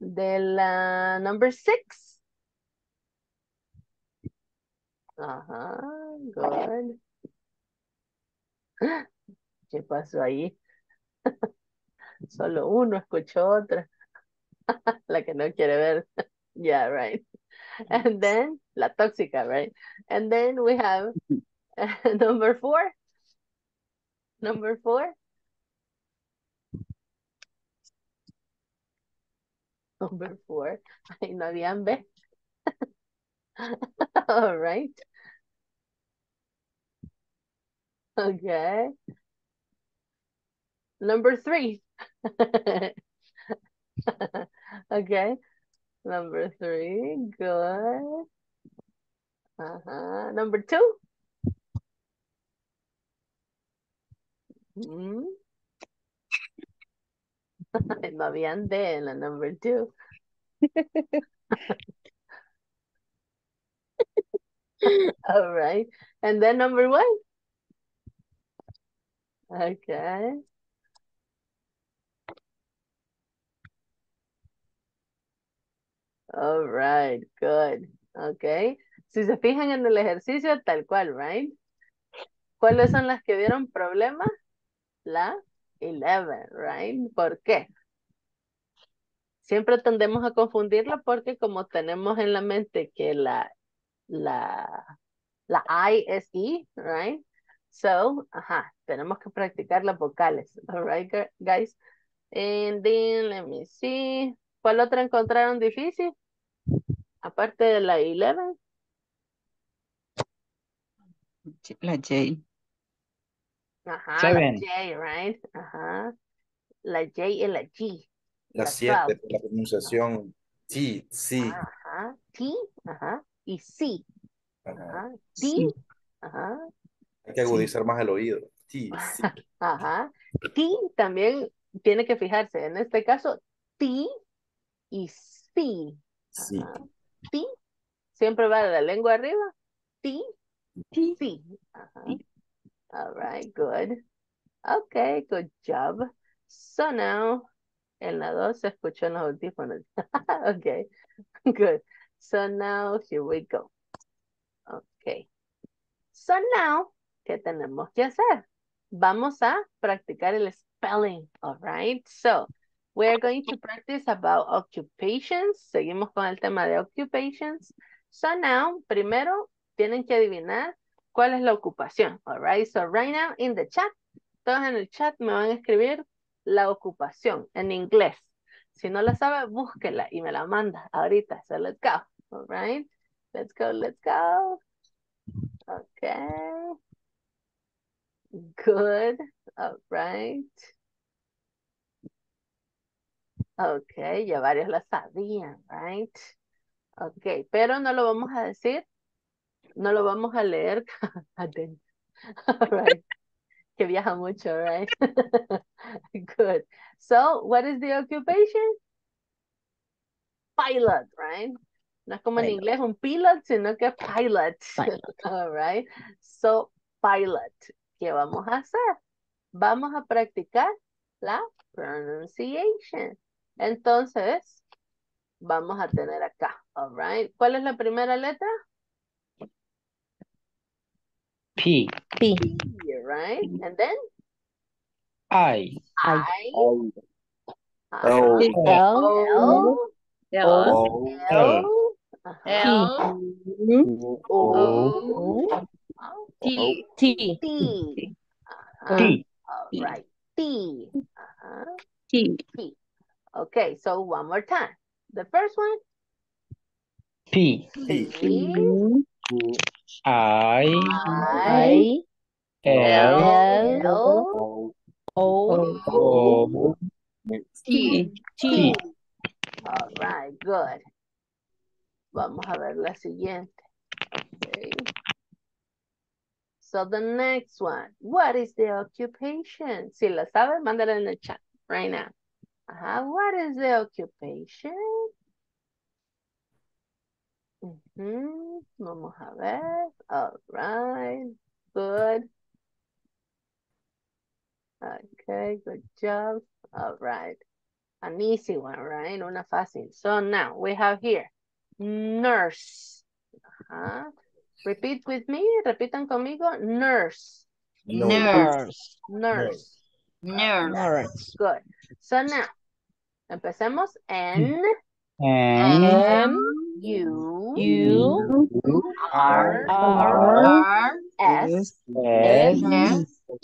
De la number six. Ajá, good. ¿Qué pasó ahí? Solo uno escuchó otra. La que no quiere ver. Yeah, right. And then, la tóxica, right? And then we have number four. Number four. Number four. Ay, no habían B. All right. Okay. Number three. okay. Number three. Good. Uh-huh. Number two. Mm. no habían D en la number two. All right. And then number one. Okay. All right, good. Okay. Si se fijan en el ejercicio, tal cual, right? ¿Cuáles son las que dieron problemas? La 11, right? ¿Por qué? Siempre tendemos a confundirla porque como tenemos en la mente que la, la, la I es I, right? So, ajá, tenemos que practicar las vocales. All right, gu- guys? And then, let me see. ¿Cuál otra encontraron difícil? Aparte de la 11. La J. Ajá, la. J, right? Ajá. La J y la G. La La 7, 12. la pronunciación T, sí. Ajá. T, ajá. Y C. Ajá. T, ajá. Hay que agudizar más el oído. T, sí. Ajá. T también tiene que fijarse. En este caso, T y C. Sí. Ajá. T siempre va de la lengua arriba. T, C. Ajá. All right, good. Okay, good job. So now, en la dos se escuchó en los audífonos. okay, good. So now, here we go. Okay. So now, ¿qué tenemos que hacer? Vamos a practicar el spelling, all right? So, we're going to practice about occupations. Seguimos con el tema de occupations. So now, primero, tienen que adivinar cuál es la ocupación, all right? So right now, in the chat, todos en el chat me van a escribir la ocupación en inglés. Si no la sabe, búsquela y me la manda ahorita. So let's go, all right? Let's go, let's go. Okay. Good. All right. Okay, ya varios la sabían, right? Okay, pero no lo vamos a decir, no lo vamos a leer. All right. Que viaja mucho, right? Good. So, what is the occupation? Pilot, right? No es como en inglés un pilot, sino que pilot. Pilot. All right. So, pilot. ¿Qué vamos a hacer? Vamos a practicar la pronunciation. Entonces, vamos a tener acá. All right. ¿Cuál es la primera letra? P. P. P, right? And then I. I. L. L. O, L. L. O. Oh, oh. T. T. T. Ajá. T. All right. T. Ajá. T. T. Okay, so one more time. The first one. P. P. I. I. I. L. L. O. O. T. T. All right, good. Vamos a ver la siguiente. Okay. So the next one, what is the occupation? Si la sabe, mándala en el chat right now. Ajá, what is the occupation? Ujú, Vamos a ver. All right, good. Okay, good job. All right. An easy one, right? Una fácil. So now we have here nurse. Ajá. Repeat with me. Repitan conmigo. Nurse. Nurse. Nurse. Nurse. Nurse. Good. So now, empecemos. N N. M. U U. R R. R. S S.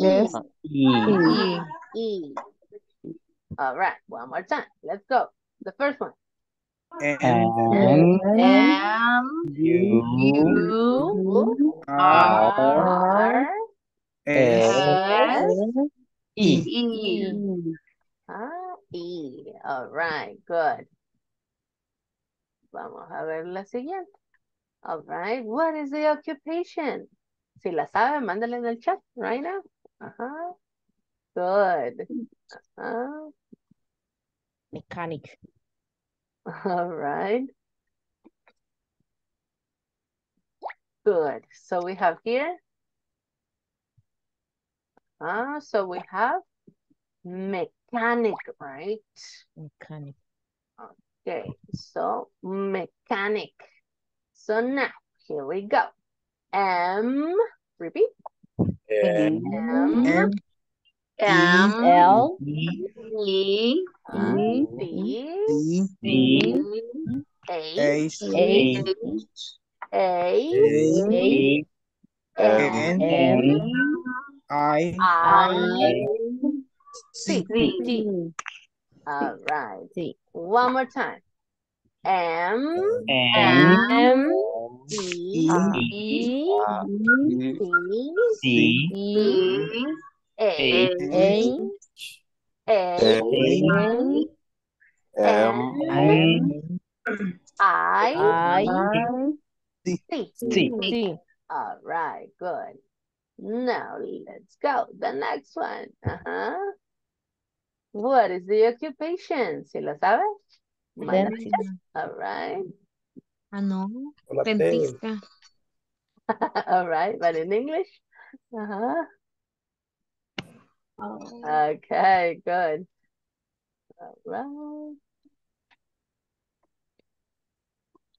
S. E. E. E. All right. One more time. Let's go. The first one. N. M. U. U. R. R S. E. E. Ah, E. All right, good. Vamos a ver la siguiente. All right, what is the occupation? Si la sabe, mándala en el chat right now. Ajá. Good. Ajá. Mechanic. All right. Good. So we have here Ah, so we have mechanic, right? Mechanic. Okay, so mechanic. So now, here we go. M, repeat. M, M, M, M, L, E, D, D, D, H, H, A, A, N, N, I, I, C. T, All right. T, One more time. M, M, M, E, E, C, C, E, A, A, A, M, M, N, I, I, C. C. T. All right, good. Now let's go. The next one. Uh-huh. What is the occupation? ¿Si lo sabes? Dentist. All right. Ah, no. Dentista. All right, but in English? Uh-huh. Okay, good. All right.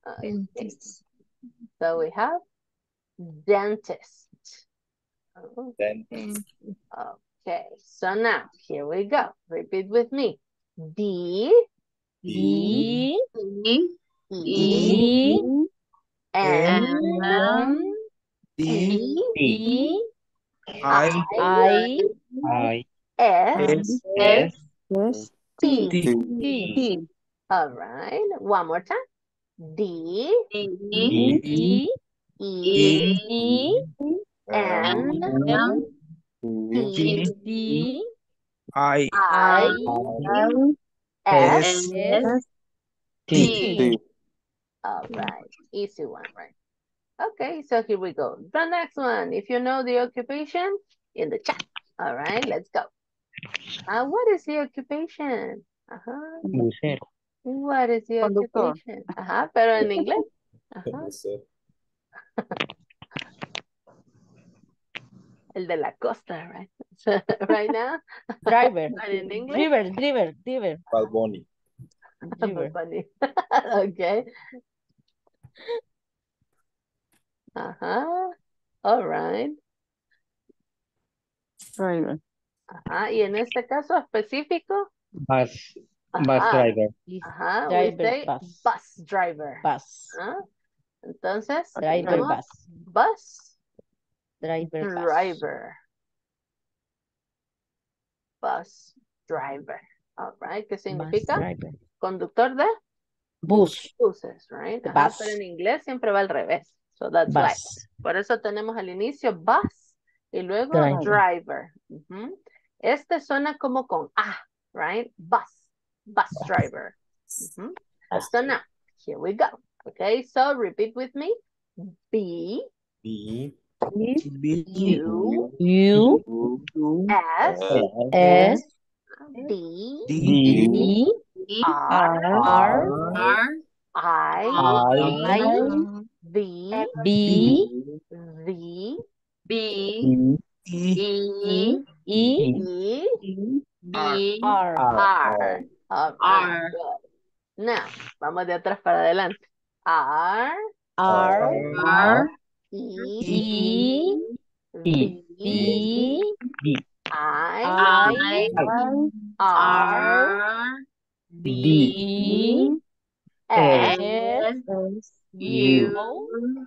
Okay, Dentist. So we have dentist. Oh, Dentist. Okay, so now here we go. Repeat with me. D, D, E, E, E, M, D, I, I, I, S, S, S, T. T, T, All right, one more time. D, E, E, E, E, M, M, T, D, I, I, S, S, T. T. All right, easy one, right? Okay, so here we go. The next one, if you know the occupation, in the chat. All right, let's go. Uh, what is the occupation? Uh-huh. Bucero. What is the Conductor. occupation? Ajá, pero en inglés. Ajá. No sé. El de la costa, right? Right now, Driver. but in English. Driver, driver, driver, Bad Bunny. driver. Funny. okay. Ajá. All right. Driver. Ajá. Y en este caso específico, Bus, bus ajá. driver. Is Ajá. We driver say bus. bus driver. Bus. ¿ah? Entonces, Driver bus. bus Driver bus. driver. Bus driver. All right. ¿Qué Bus significa? driver. Conductor de Bus. buses, right? Ajá, bus. pero en inglés siempre va al revés. So that's. Bus. Por eso tenemos al inicio bus y luego Driver. driver. Ujú. Este suena como con A, right? Bus, bus driver. Ujú. So now, here we go. Okay, so repeat with me. B, B, B, U, U, S, S, D, D, D, R, R, R, I, I, V, B, V, B, E, E, E, E, B, R. R. All right, R. good. Now, vamos de atrás para adelante. R, R, R, E, E, V, B, I, I, R, R, B, S, S, U.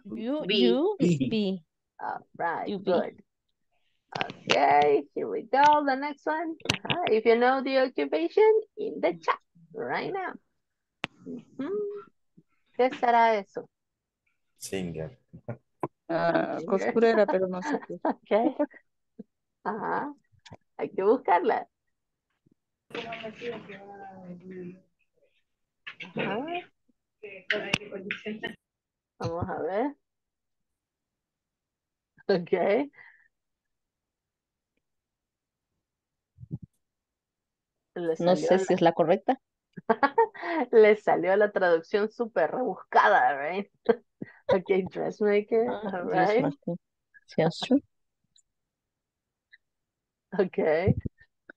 U, B. U, B. B. All right, U, B. good. Okay, here we go. The next one. Uh-huh. If you know the occupation, in the chat right now. Ujú. ¿Qué será eso? singer. Ah, Singer. costurera, pero no sé qué. Okay. Ajá. Hay que buscarla. Ajá. Vamos a ver. Okay. Le No salió sé si es la correcta. Le salió la traducción súper rebuscada, right? Okay, dressmaker, Ah, all Dios right. Martín. True. Ok.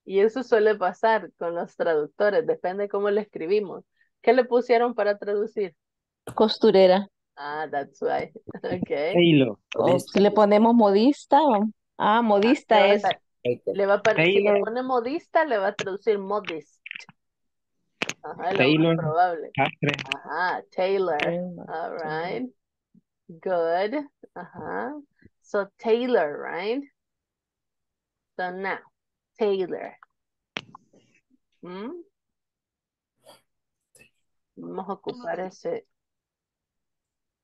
Y eso suele pasar con los traductores, depende cómo le escribimos. ¿Qué le pusieron para traducir? Costurera. Ah, that's why. Ok. Taylor. Si le ponemos modista. o- Ah, modista va a es. le va a si le pone modista, le va a traducir modist. Ajá, más Taylor. probable. Sastre. Ajá, Taylor. Taylor, All right. Good. Uh-huh. So Taylor, right? So now, Taylor. ¿Mm? Vamos a ocupar ese,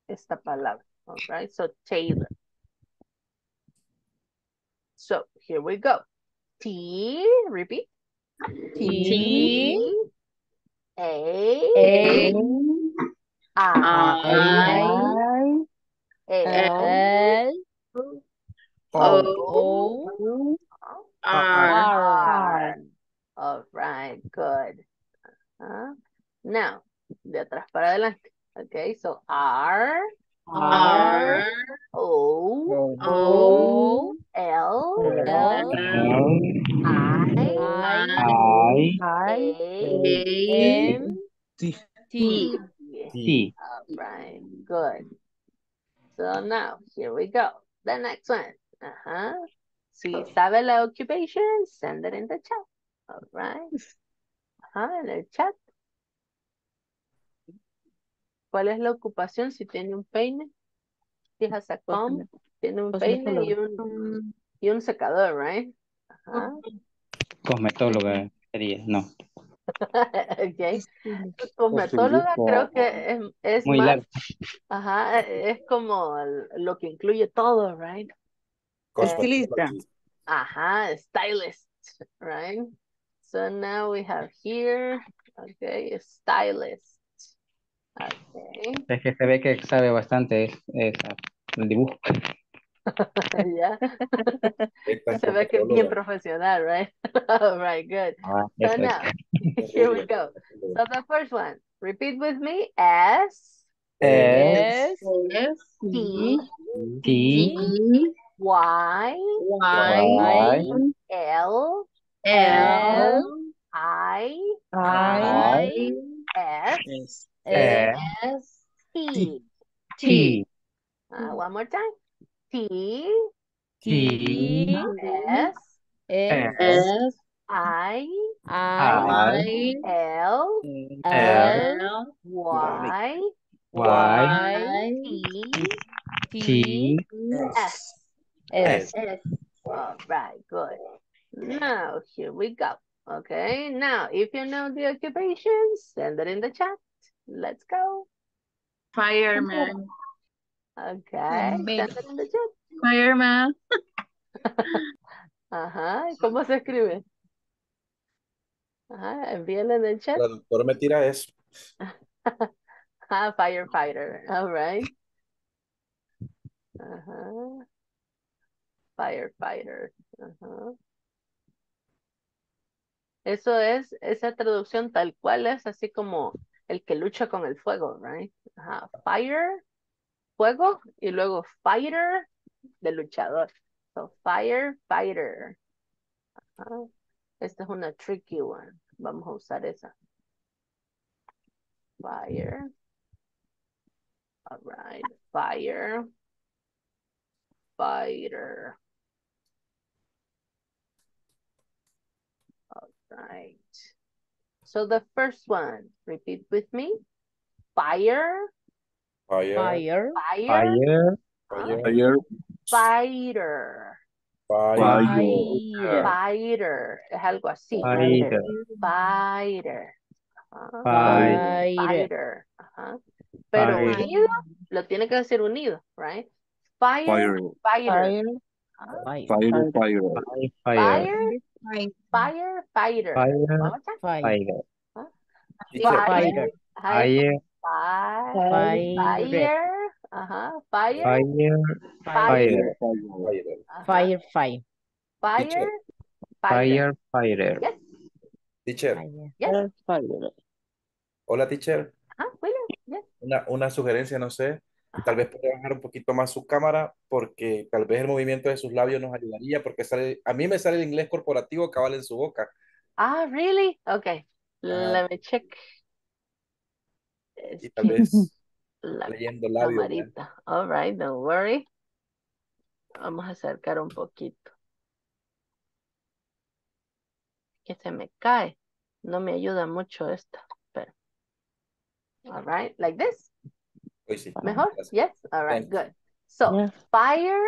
esta palabra. All right. So Taylor. So here we go. T, repeat. T, A, A, I, I, L, L, O, O, R, R. All right, good. Uh-huh. Now, de atrás para adelante. Okay, so R, R, O, O, L, L, I, I, A, M, T. T. T. All right, good. So now, here we go. The next one. Uh-huh. Si sabe la occupation, send it in the chat. All right. Ajá, en el chat. ¿Cuál es la ocupación si tiene un peine? Si has a comb, tiene un peine y un, y un secador, right? Ajá. Cosmetóloga sería, no. Okay. Cosmetóloga creo que es, es Muy más, largo. ajá, es como lo que incluye todo, right? Estilista. Ajá, stylist, right? So now we have here, okay, stylist. Okay, Es que se ve que sabe bastante es, es, el dibujo. ya. Se ve que es bien profesional, right? All right, good. Ah, So now, here we go. So the first one, repeat with me, S, S, S, T, T, Y, Y, Y, L, L, I, I, S, S, S, T. T, Uh, one more time. T, T, S, S, S, I, I, I, L, L, Y, Y, T, T, S. S. All right, good. Now, here we go. Okay, now, if you know the occupations, send it in the chat. Let's go. Fireman, Okay. Fireman, Ajá, ¿y ¿cómo se escribe? Ajá, envíenlo en el chat. Traductor me tira eso. Ah, firefighter. All right. Ajá. Firefighter. Ajá. Eso es, esa traducción tal cual es así como el que lucha con el fuego, right? Fire, fuego, y luego fighter, de luchador. So, firefighter. Ajá. Esta es una tricky one. Vamos a usar esa. Fire. All right, fire. Fighter. All right. So the first one, repeat with me. Fire, Fire, Fire, fire, Fire, Fire, fighter. fire, fire, Fighter, es algo así. Fighter, Fighter. Fighter, fire, Fighter. Ajá. Pero unido, lo tiene que decir unido, right? Fire, Fire, fighter. fire, fire, fire, Fire, Fire, fire, fighter. Fire, One more time. fire, Fire, ajá, fire, Fire, fire, Fire, fire. Firefighter. Yes, teacher. fire. yes, Hola, teacher. ajá, William, yes. Una, una sugerencia, no sé. Tal vez puede bajar un poquito más su cámara porque tal vez el movimiento de sus labios nos ayudaría porque sale, a mí me sale el inglés corporativo cabal en su boca. Ah, really? Okay. Let me check. Y tal vez La leyendo labios. camarita. All right, don't worry. Vamos a acercar un poquito. Que se me cae. No me ayuda mucho esto. Pero. All right, like this. Hoy sí. Mejor? Gracias. Yes? All right, Thanks. good. So, Yes. fire,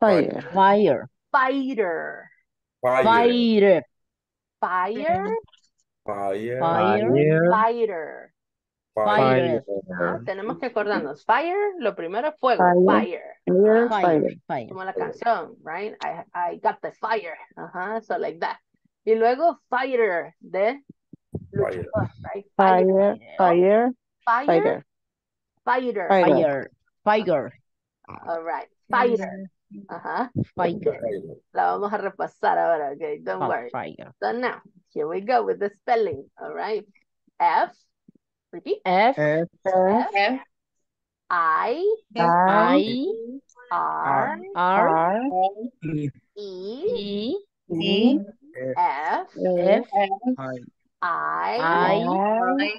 Fire. Fire. fighter. Fire. Fire. Fire, Fire. Fire. fighter. Fire. Ah, tenemos que acordarnos. Fire, lo primero, fuego. Fire. Fire. Fire. Fire. Como la canción, right? I, I got the fire. Ajá, so like that. Y luego fighter, de Fire. luchador, right? Fire. Fire. Fire. Fire. Fighter. Fire. Fire. All right. Fighter. Ajá. Fire. Fire. La vamos a repasar ahora, okay? Don't Oh, worry. Fire. So now, here we go with the spelling, all right? F, repeat. F. F, F, I, I. R, R. E, E, E. F, F. I, I, I.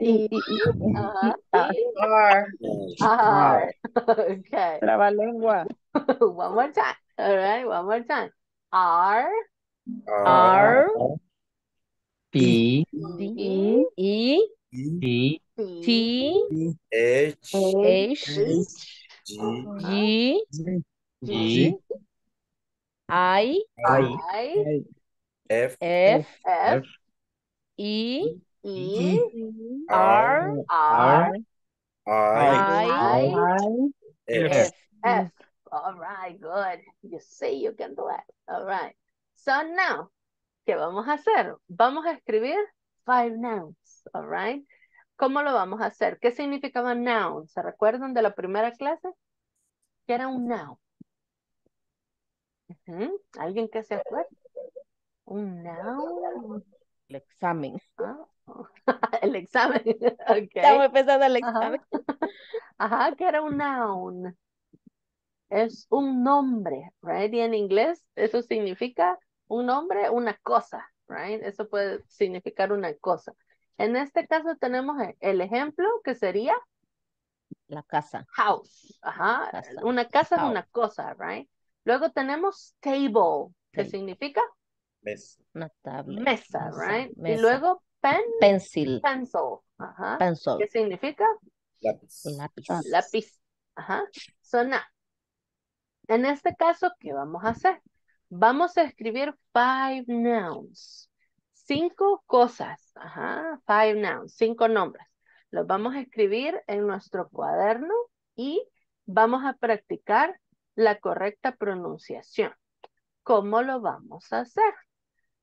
E, uh, R, R, okay. Trabalengua. one more time, all right, one more time. R, R. P, E, E. T, C, T. H, H. G, G. G, G, I. I, I, F, F. F, E. E, R. R, I, I. F. F. All right, good. You see you can do it. All right. So now, ¿qué vamos a hacer? Vamos a escribir five nouns. All right. ¿Cómo lo vamos a hacer? ¿Qué significaba noun? ¿Se recuerdan de la primera clase? ¿Qué era un noun? ¿Alguien que se acuerde? Un noun. El examen. Ah, El examen. Ok. Estamos empezando el Ajá. examen. Ajá, que era un noun. Es un nombre, right? Y en inglés eso significa un nombre, una cosa, right? Eso puede significar una cosa. En este caso tenemos e- el ejemplo que sería La casa. house. Ajá. Casa. Una casa es House. una cosa, right? Luego tenemos table, que Table. significa Mes. Una tablet. mesa, right? Y mesa. luego pen, Pencil. pencil. Ajá. Pencil. ¿Qué significa? Lápiz. Lápiz. lápiz. Ajá. So now, en este caso, ¿qué vamos a hacer? Vamos a escribir five nouns. Cinco cosas. Ajá. Five nouns. Cinco nombres. Los vamos a escribir en nuestro cuaderno y vamos a practicar la correcta pronunciación. ¿Cómo lo vamos a hacer?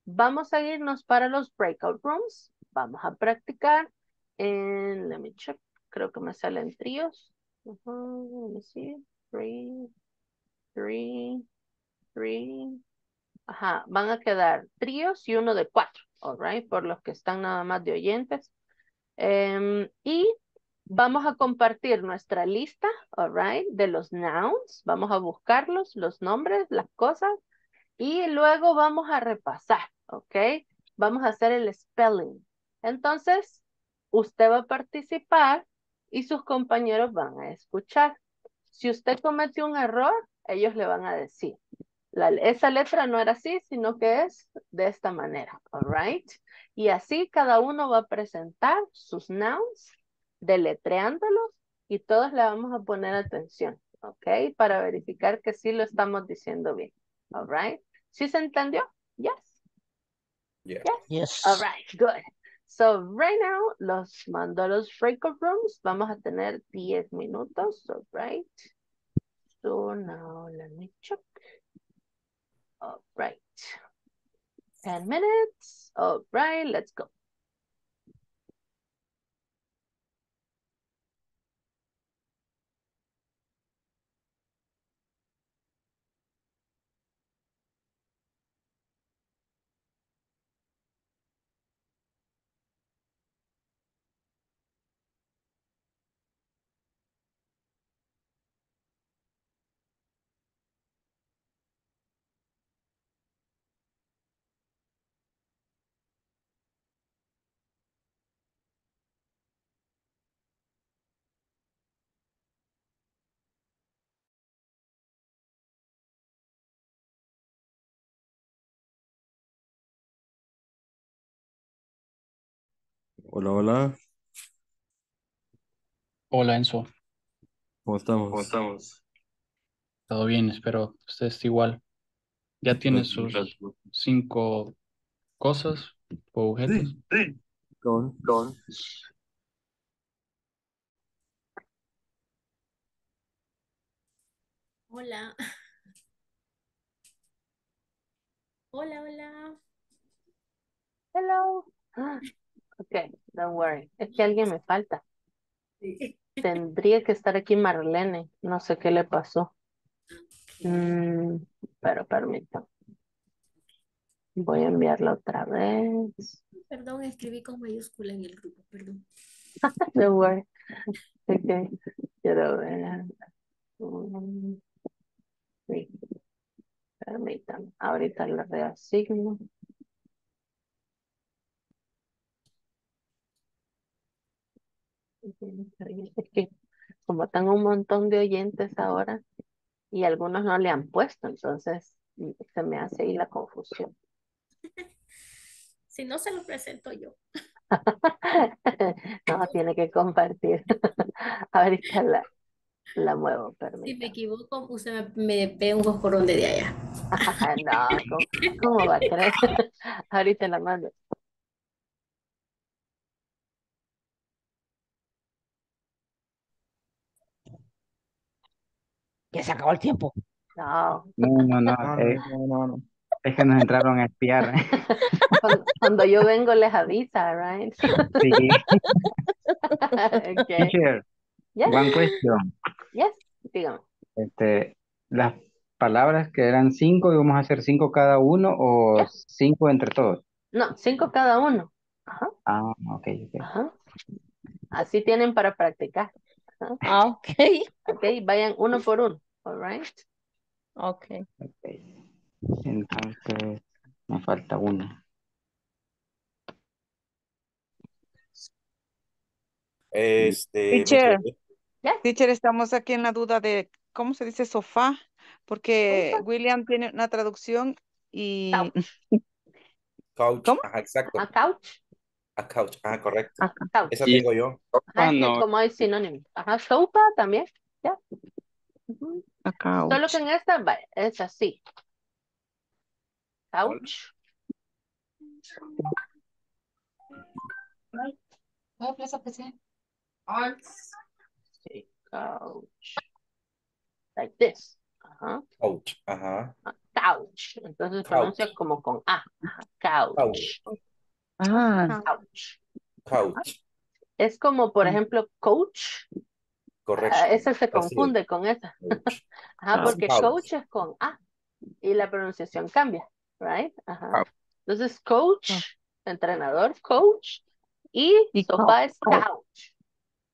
Vamos a irnos para los breakout rooms. Vamos a practicar en, let me check, creo que me salen tríos. Let me see, three, three, three. Ajá, van a quedar tríos y uno de cuatro, all right, por los que están nada más de oyentes. Em, y vamos a compartir nuestra lista, all right, de los nouns. Vamos a buscarlos, los nombres, las cosas. Y luego vamos a repasar, ¿ok? Vamos a hacer el spelling. Entonces, usted va a participar y sus compañeros van a escuchar. Si usted comete un error, ellos le van a decir. Esa letra no era así, sino que es de esta manera, all right? Y así cada uno va a presentar sus nouns, deletreándolos, y todos le vamos a poner atención, ¿ok? Para verificar que sí lo estamos diciendo bien, all right? ¿Sí se entendió? Yes. Yeah. Yes. All right, good. So right now, los mando a los breakout rooms. Vamos a tener 10 minutos, all right? So now, let me check. All right. 10 minutes. All right, let's go. Hola, hola. Hola Enzo, ¿Cómo estamos? todo bien, espero usted esté igual. ¿Ya tiene sus cinco cosas o objetos? Sí. Con, con. Hola. Hola, hola. Hello. Okay, don't worry. Es que alguien me falta. Tendría que estar aquí Marlene. No sé qué le pasó. Mm, pero permítame. Voy a enviarla otra vez. Perdón, escribí con mayúscula en el grupo, perdón. Don't worry. Okay. Quiero ver. Sí. Permítame. Ahorita la reasigno. Es que como tengo un montón de oyentes ahora y algunos no le han puesto, entonces se me hace ahí la confusión. Si no, se lo presento yo. No, tiene que compartir. Ahorita la, la muevo, Si me equivoco, usted me, pega un coscorrón desde allá. No, ¿cómo, cómo va a creer? Ahorita la mando. Ya se acabó el tiempo. No, No, no, no, No, eh, no, es que nos entraron a espiar. cuando, cuando yo vengo les avisa, right? Sí. Okay. Teacher, Yes, one question. yes, dígame. Este, las palabras que eran cinco, ¿íbamos a hacer cinco cada uno o cinco entre todos? No, cinco cada uno. Ajá, Ah, ok, ok. ajá. Así tienen para practicar. Ajá. Ah, ok. Ok, vayan uno por uno. All right. Ok. ok. Entonces, me falta uno. Este, Teacher. Yes. Teacher, estamos aquí en la duda de cómo se dice sofá, porque Sofa. William tiene una traducción y Couch. couch, ¿Cómo? ajá, exacto. A couch. A couch, ajá, correcto. Ajá. Couch. Esa tengo yo. Ajá, es que no. como hay sinónimo. Ajá, sopa también. Ya. Ujú. A Solo couch. que en esta va- es así. Couch. Sí, couch. Like this. Ajá. Couch, ajá. Couch. Entonces Couch. pronuncia como con A. Couch. Couch. Ah, Couch. Couch, Es como, por ejemplo, coach. Correcto. Ah, ese se es. confunde con esa. Ajá, porque coach es con A y la pronunciación cambia, right? Ajá. Entonces, coach, entrenador, coach y Y sofá es couch. couch.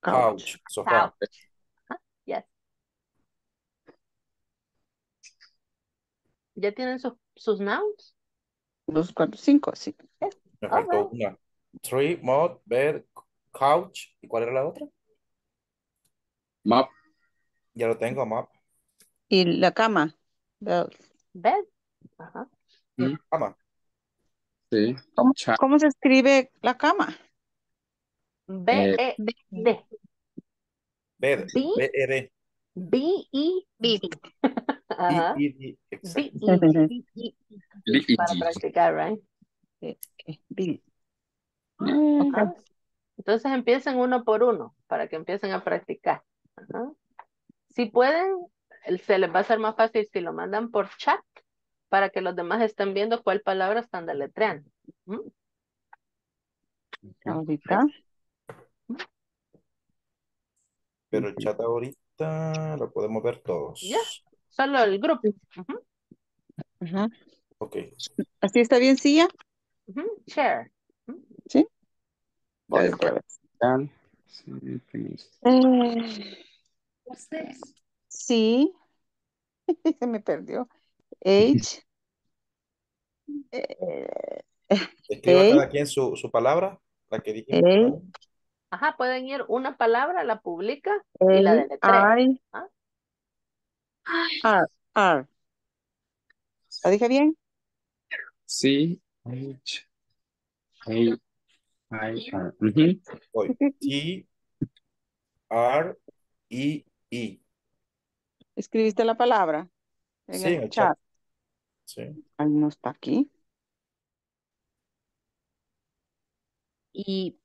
Couch, sofá. Couch. Ajá, yes. ¿Ya tienen sus, sus nouns? dos, cuatro, cinco, sí. Faltó right. una. Tree, mod, bed, couch. ¿Y cuál era la otra? Map. Ya lo tengo, map. Y la cama. The- Bed. Ajá. Cama. Sí. ¿Cómo, cómo se escribe la cama? B, E, D. Bed. B. B-E-D. B, E, D. Ajá. B-E-D. Exacto. B, E, D, E. Para practicar, right? Bill. Ajá. Entonces empiecen uno por uno para que empiecen a practicar. Ajá. Si pueden, se les va a hacer más fácil si lo mandan por chat para que los demás estén viendo cuál palabra están deletreando. Ujú. Ahorita. Pero el chat ahorita lo podemos ver todos. Ya, solo el grupo. Ajá. Ok. ¿Así está bien, Silla? Share. ¿Sí? Voy está. Sí. Eh, sí. Se me perdió. H. Eh, Escriba Ey. cada quien su, su palabra, la que dijimos. Ey. Ajá, pueden ir una palabra, la publica y la deletrea. I, ¿ah? R, R. ¿Lo dije bien? C, H, A, I, R. Ujú. Voy. T, R, E, E. ¿Escribiste la palabra en Sí, el chat? chat. Sí. Ay, no está aquí. Y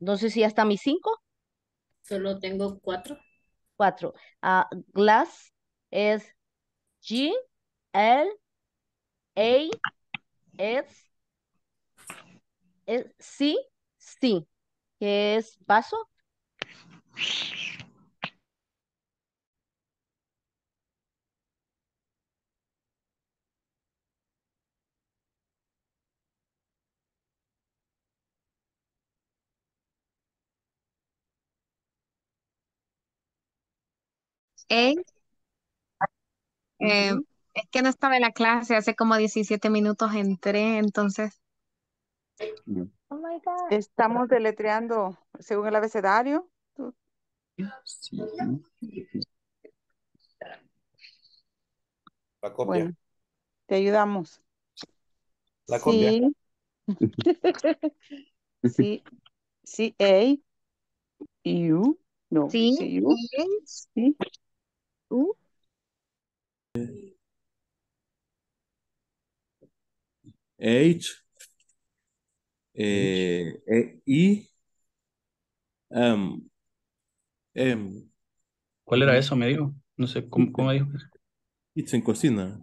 no sé si hasta mis cinco, Solo tengo cuatro. cuatro. Ah, glass es G, L, A, S, es C, C, que es vaso. Ey, eh, es que no estaba en la clase, hace como 17 minutos entré, entonces, Oh my God. Estamos deletreando según el abecedario. Tú- Sí. La copia. Bueno, te ayudamos. La copia. Sí. Sí, sí, A, U, no, sí, sí, U, sí, U, H, eh, E, I, M, M. ¿Cuál era eso? Me dijo. No sé, ¿cómo, cómo me dijo? Kitchen, cocina.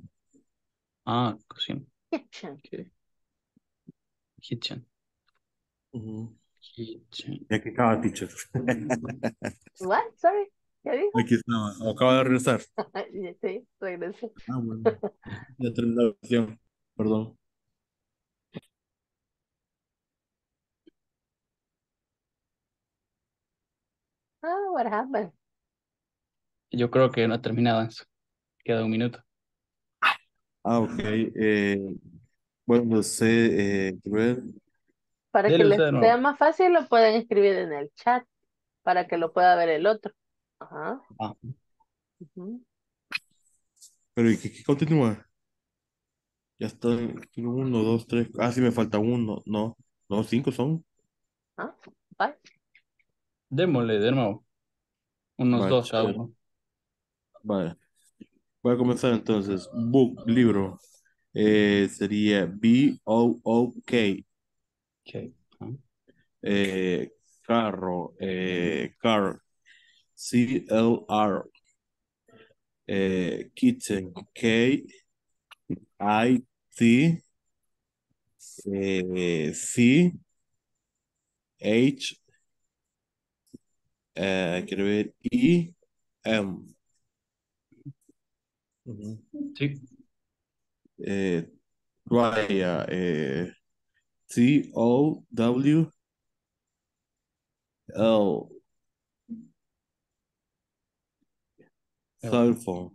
Ah, cocina. Kitchen. Ok. Kitchen. Ujú. Kitchen. Y aquí acaba, teacher. What? Sorry. ¿Qué dijo? Aquí estaba, acaba de regresar. Sí, regresé. Ah, bueno. Ya terminé la versión. Perdón. Ah, what happened? Yo creo que no ha terminado eso. Queda un minuto. Ah, ok. Eh, bueno, sé, eh. Para que les nuevo. sea más fácil, lo pueden escribir en el chat para que lo pueda ver el otro. Ajá. Ah, ujú. Pero ¿y qué, qué continúa? Ya está. Uno, dos, tres. Ah, sí, me falta uno. No, no, cinco son. Ah, bye. Démosle de nuevo. Unos Vale, dos vale. uno. Vale. Voy a comenzar entonces. Book, libro. Eh, sería B-O-O-K. Ok. Ah, Eh, carro. Eh, car. C-L-R. Eh, kitchen. K-I-T. Eh, C. H. Eh, quiero ver. I. M. Ujú. Sí. Eh, toalla, eh, T O W L phone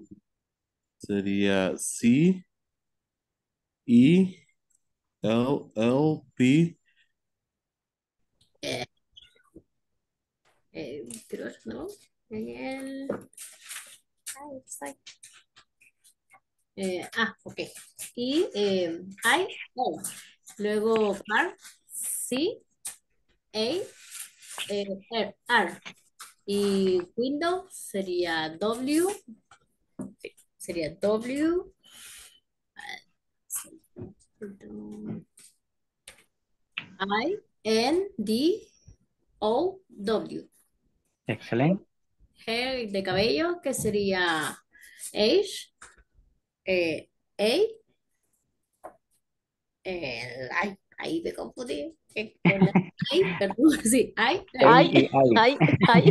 sería C E L L P eh, creo, ¿no? En el... Ay, Eh, ah, ok. Y eh, I, O. Luego car, C, A, R, R. Y window sería W. sí, sería W. I, N, D, O, W. Excelente. Hair de cabello, que sería H, eh, A, el- ay, ahí me confundí. eh, ay, perdón, sí, I, Ay, ay. Ay, ay.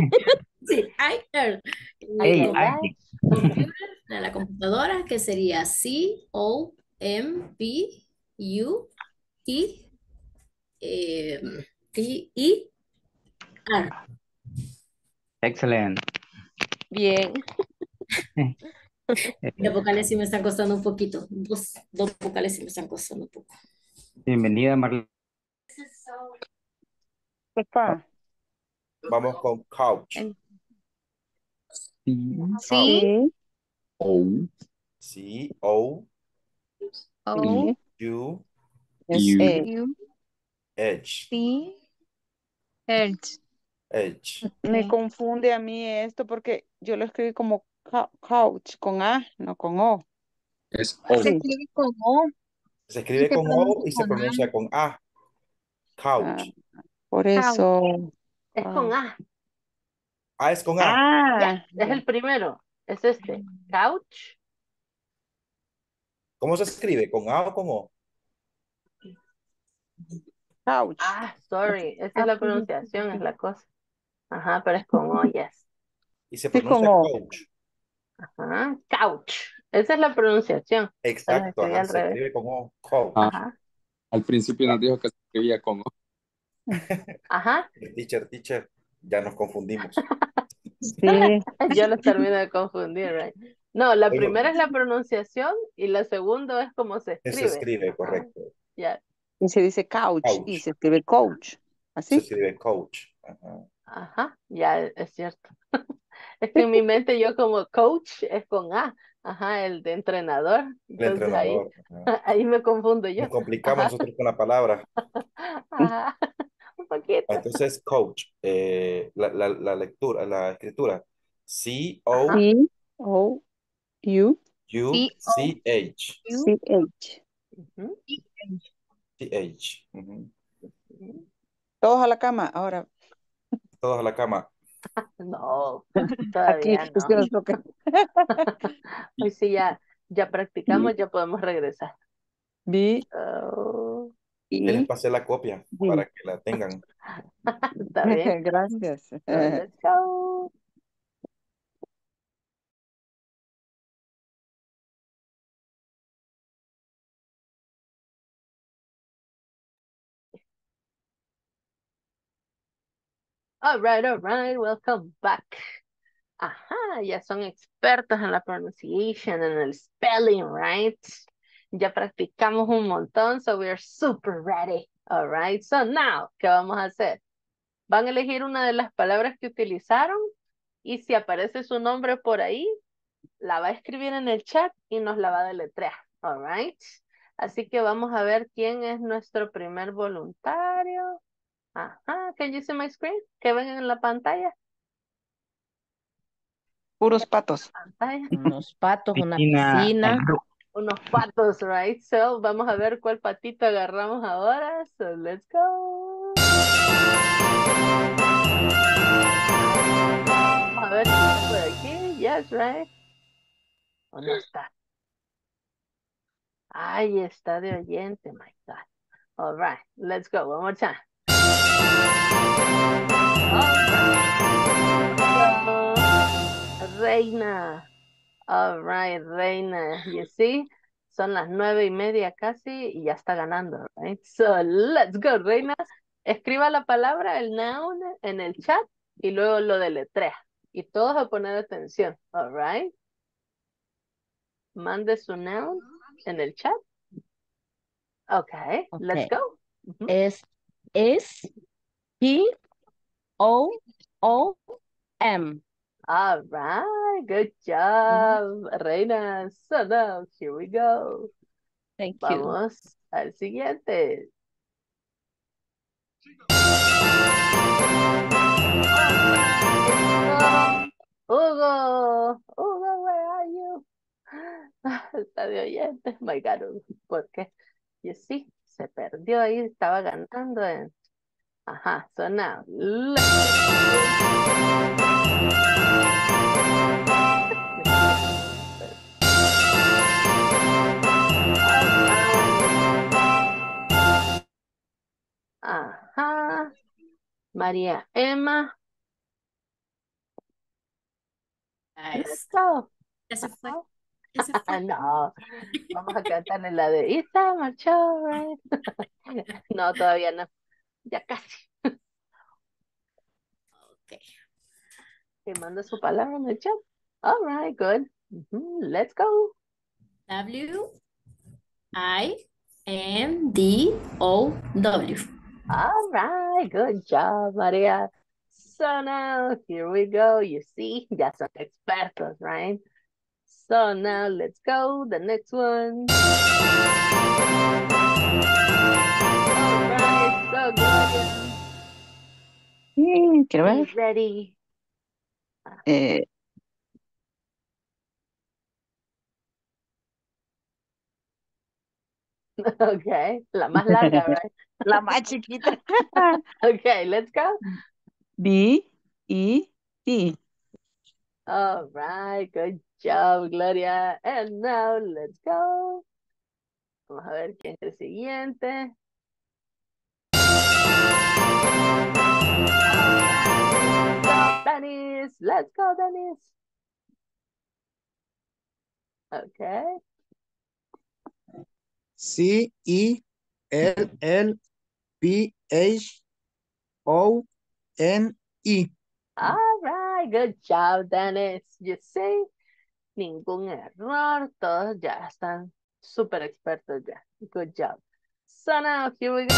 Sí, I learn. Ay, Eh, ay. computer, a la computadora, que sería C O M P U T eh, T E R. Excelente. Bien. Las vocales sí me están costando un poquito. Dos, dos vocales sí me están costando un poco. Bienvenida, Marlene. Papá. Vamos con couch. Sí. O, C O O. U U, U. Edge. Sí. Edge. Edge. Me confunde a mí esto porque yo lo escribí como cou- couch con A, no con O. es O. Se escribe con O. Se escribe se con O y se A. pronuncia con A. Couch. Por eso. Es con A. A es con A. Ah, Es el primero. Es este. Couch. ¿Cómo se escribe? ¿Con A o con O? couch. Ah, sorry. Esa es la pronunciación, es la cosa. Ajá, pero es con O, yes. Y se Sí, pronuncia O. couch. Ajá. Couch. Esa es la pronunciación. Exacto, escribí ajá, al se revés. escribe con O. Couch. Ah, Ajá. al principio nos dijo que se escribía con O. Ajá. Teacher, teacher, ya nos confundimos. Sí. Yo los termino de confundir, right? No, la primera es la pronunciación y la segunda es cómo se Se escribe. escribe, Ajá, correcto. ya. Y se dice couch y se escribe coach. Se ¿Así? escribe coach. Ajá. Ajá, ya es cierto. Es que en mi mente yo como coach es con A. Ajá, el de entrenador. El Entonces ahí, entrenador. ajá. ahí me confundo yo. Nos complicamos Ajá, nosotros con la palabra. ajá, un poquito. Entonces, coach, eh, la, la, la lectura, la escritura. C-O-U-C-H. Ajá. C O U C-H. C H. Ujú, C-H. Ujú. ujú. Todos a la cama. Ahora, Todos a la cama. No, aquí todavía es que no. nos toca. Hoy sí ya, ya practicamos, ya podemos regresar. B Oh, Ya les pasé la copia para que la tengan. está bien. Gracias. So, let's go. All right, all right, welcome back. Ajá, ya son expertos en la pronunciation, en el spelling, right? Ya practicamos un montón, so we are super ready. All right, so now, ¿qué vamos a hacer? Van a elegir una de las palabras que utilizaron y si aparece su nombre por ahí, la va a escribir en el chat y nos la va a deletrear. All right. Así que vamos a ver quién es nuestro primer voluntario. Ajá, can you see my screen? Que ven en la pantalla. Puros patos. Pantalla. Unos patos, una Piscina, Unos patos, right? So, vamos a ver cuál patito agarramos ahora. So, let's go. Vamos a ver si está por aquí. Yes, right? ¿O no está? Ahí está de oyente, my God. All right, let's go. One more time. Reina. All right, Reina. You see? Son las nueve y media casi y ya está ganando, right? So, let's go, Reina. Escriba la palabra, el noun, en el chat y luego lo deletrea. Y todos a poner atención, all right? Mande su noun en el chat. Okay, let's go. Ujú. Es S P O O M. All right, good job, Reina. So now, here we go. Thank you. Vamos al siguiente. Hugo, Hugo, where are you? Está de oyente, my God, Hugo, ¿por qué? You see, se perdió ahí, estaba ganando en... Ajá, suena. Ajá. María Emma. Listo. Ya se fue. Ya se no, vamos a cantar cantarle la de Ita marchó, right? no, todavía no. Ya casi. Ok. Que manda su palabra en el chat. All right, good. Ujú, Let's go. W I N D O W. All right, good job, María. So now, here we go. You see, ya son expertos, right? So now, let's go. The next one. Mm, quiero ver. ready. Eh, Okay, la más larga, right? la más chiquita. Okay, let's go. B E T. All right, good job, Gloria. And now, let's go. Vamos a ver quién es el siguiente. Dennis, let's go, Dennis. Okay. C E L L P H O N E. All right, good job, Dennis. You see, ningún error, todos ya están súper expertos ya. Good job. So now, here we go.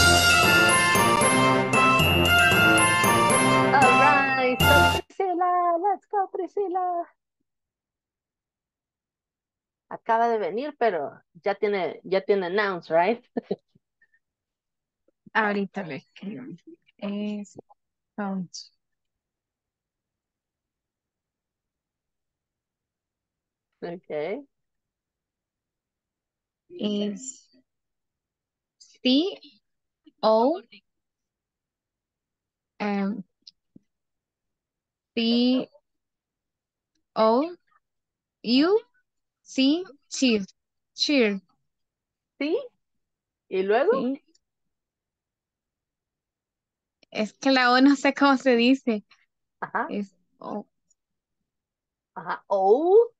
All right, so Priscila, let's go, Priscila. Acaba de venir, pero ya tiene, ya tiene nouns, right? Ahorita le escribo. Es count. Okay. Es C O um, C O U C cheer cheer ¿Sí? ¿Y luego? sí. Es que la O no sé cómo se dice. Ajá, Es O ajá. O.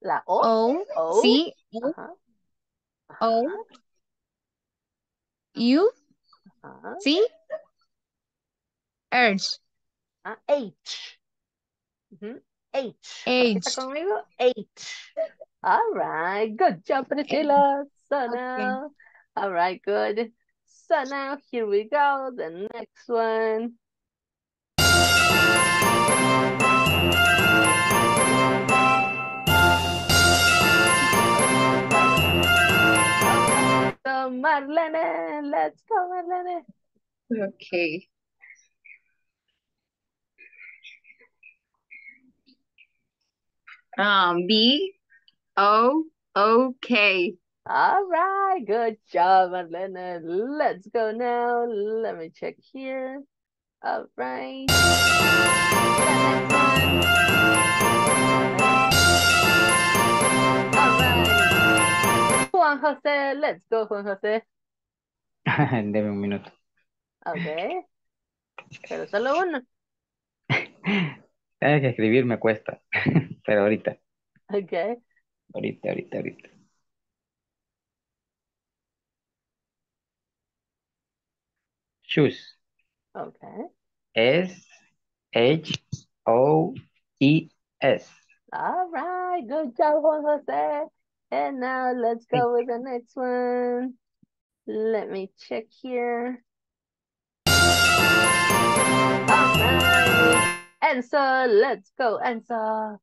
La O. O O. C O Ajá, O U ajá. C urge Ah, H. Ujú, H. Repita H. conmigo. H. All right. Good job, Priscilla. So Okay. now, all right, good. So now, here we go. The next one. So Marlene, let's go, Marlene. Okay. Um, B O O K. All right, good job, Marlene. Let's go now. Let me check here. All right. All right. Juan José, let's go, Juan José. Deme un minuto. Okay. Pero solo uno. Sabes que escribir me cuesta, pero ahorita, Okay. ahorita, ahorita, ahorita. Shoes. Okay. S H O E S. All right. Good job, Juan José. And now let's go with the next one. Let me check here. All right. Enzo, let's go, answer.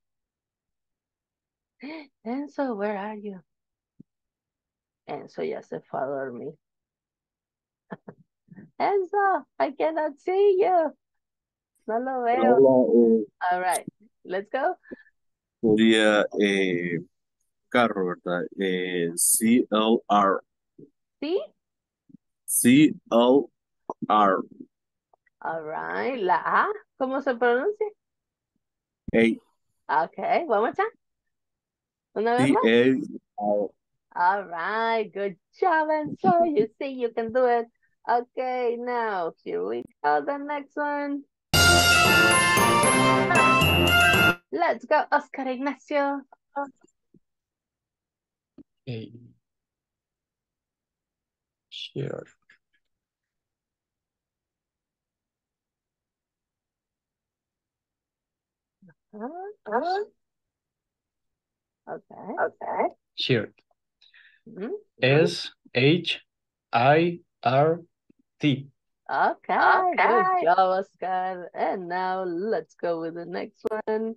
Enzo, where are you? Enzo ya se fue a dormir. Enzo, I cannot see you. No lo veo. Hola, All right, let's go. sería eh, carro, ¿verdad? Eh, C-L-R. ¿Sí? C-L-R. All right, la A, ¿cómo se pronuncia? A. Okay, one more time. Una vez más. C-A-R. All right, good job, and so You see, you can do it. Okay, now here we go. The next one. Let's go, Oscar Ignacio. Okay. Share. Uh, Okay. Okay. Share. Mhm. S H I R T. Okay, Okay. good job, Oscar. And now let's go with the next one.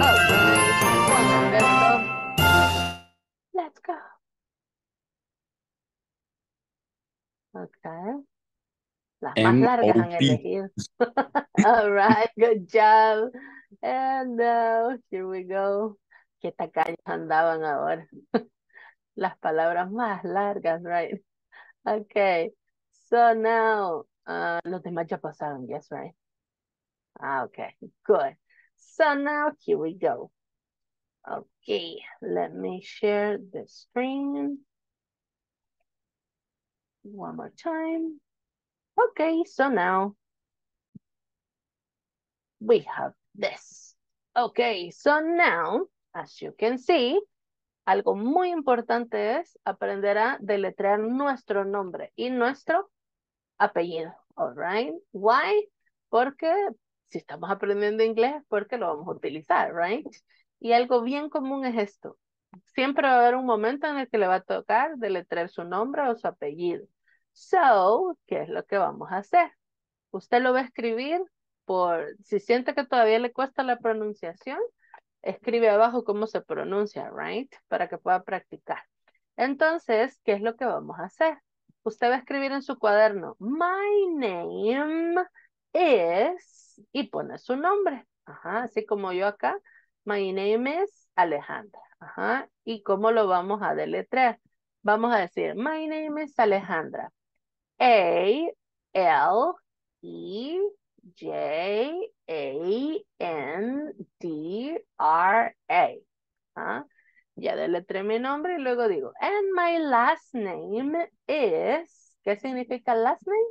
Okay, Let's go. Okay. Las más largas han M.O.P.. elegido. All right, good job. And now, here we go. Qué tacaños andaban ahora. Las palabras más largas, right? Okay. So now, uh, los demás ya pasaron, yes, right? Ah, okay, good. So now, here we go. Okay, let me share the screen. One more time. Okay, so now we have this. Okay, so now, as you can see, algo muy importante es aprender a deletrear nuestro nombre y nuestro apellido. All right? Why? Porque si estamos aprendiendo inglés, porque lo vamos a utilizar, right? Y algo bien común es esto. Siempre va a haber un momento en el que le va a tocar deletrear su nombre o su apellido. So, ¿qué es lo que vamos a hacer? Usted lo va a escribir por, si siente que todavía le cuesta la pronunciación, escribe abajo cómo se pronuncia, right? Para que pueda practicar. Entonces, ¿qué es lo que vamos a hacer? Usted va a escribir en su cuaderno, my name is, y pone su nombre. Ajá, así como yo acá, my name is Alejandra. Ajá, ¿y cómo lo vamos a deletrear? Vamos a decir, my name is Alejandra. A, L, E, J, A, N, D, R, A. ¿Ah? Ya deletré mi nombre y luego digo, and my last name is, ¿qué significa last name?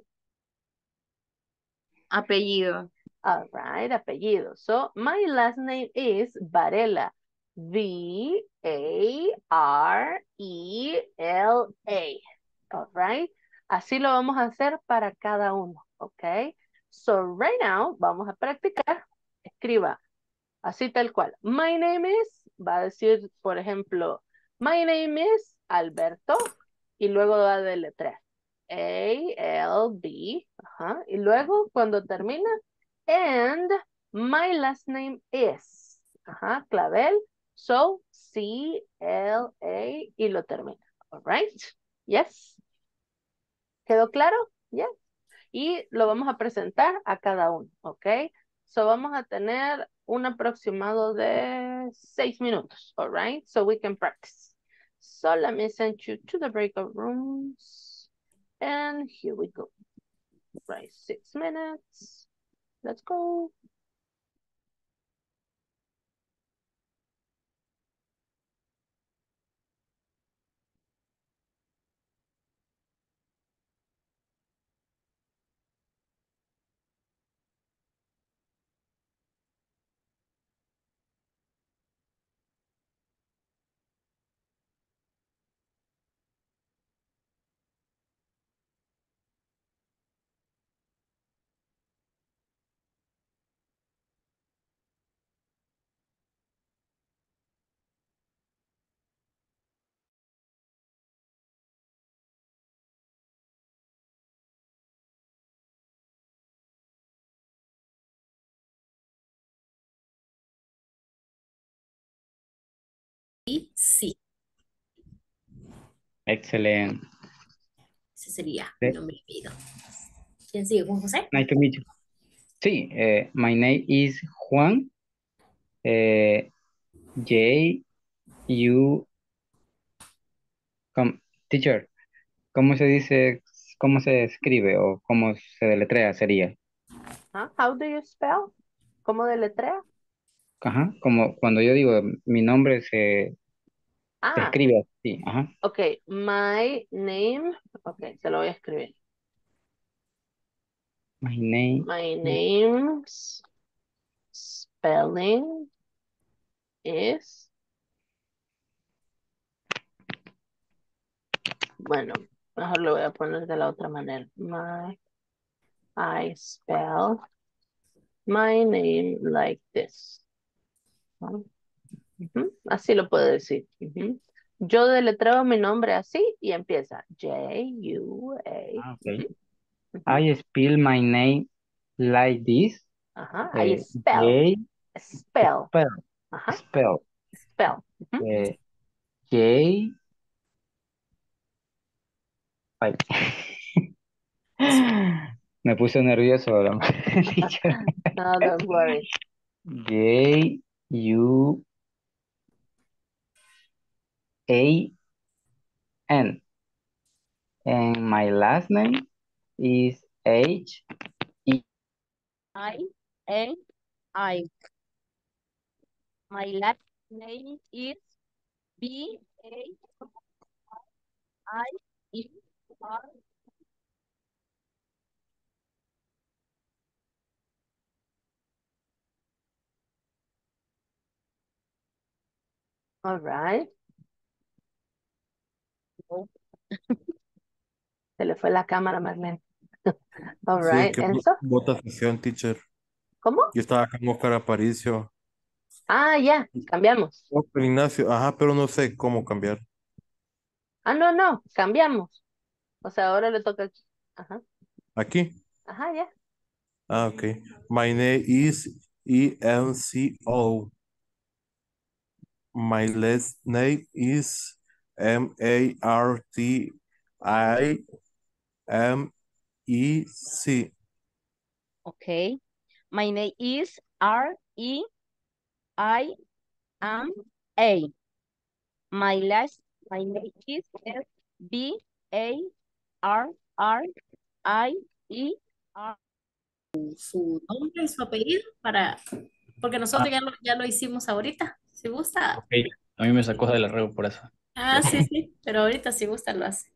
Apellido. All right, apellido. So, my last name is Varela. V A R E L A. All right. Así lo vamos a hacer para cada uno, ¿ok? So, right now, vamos a practicar. Escriba así tal cual. My name is, va a decir, por ejemplo, my name is Alberto, y luego va a deletrear. A-L-B, ajá, y luego cuando termina, and my last name is, ajá, clavel, so, C-L-A, y lo termina, all right? Yes. ¿Quedó claro? Yes. Y lo vamos a presentar a cada uno, ¿ok? So vamos a tener un aproximado de seis minutos, all right? So we can practice. So let me send you to the breakout rooms. And here we go. Right, six minutes. Let's go. Y sí, Excelente. ese sería mi nombre y apellido. ¿Quién sigue? ¿Juan José? Nice to meet you. Sí, eh, my name is Juan. Eh, J, U, com- teacher, ¿cómo se dice, cómo se escribe o cómo se deletrea sería? How do you spell? ¿Cómo deletrea? Ajá, como cuando yo digo mi nombre se, Se Ah, escribe así, ajá. ok. My name. Ok, se lo voy a escribir. My name My name's spelling is. Bueno, mejor lo voy a poner de la otra manera. My, I spell my name like this. ¿no? Ujú, Así lo puedo decir. Ujú. Yo deletreo mi nombre así y empieza J-U-A. Ah, ok. Ujú, ujú. I spell my name like this. Ajá, I Eh, spell, J spell. spell Ajá, spell spell. Eh, J ay. Me puse nervioso ahora. No, don't worry. J U A N and my last name is H E I N I. My last name is B A I E R. All right. Se le fue la cámara, Marlene. All Sí, right. que Enzo, votación, teacher. ¿cómo? Yo estaba con Oscar Aparicio. Ah, ya, cambiamos. Oscar Ignacio, ajá, pero no sé cómo cambiar. Ah, no, no, cambiamos. O sea, ahora le toca aquí. Ajá, Aquí. ajá, ya. Ah, ok. My name is E-N-C-O. My last name is M-A-R-T-I-M-E-C. Okay. My name is R E I M A. My last my name is S B A R R I E R. Su nombre y su apellido para, porque nosotros ya lo, ya lo hicimos ahorita. Si gusta. Ok, a mí me sacó del arreo por eso. Ah, sí, sí, pero ahorita si gusta lo hace.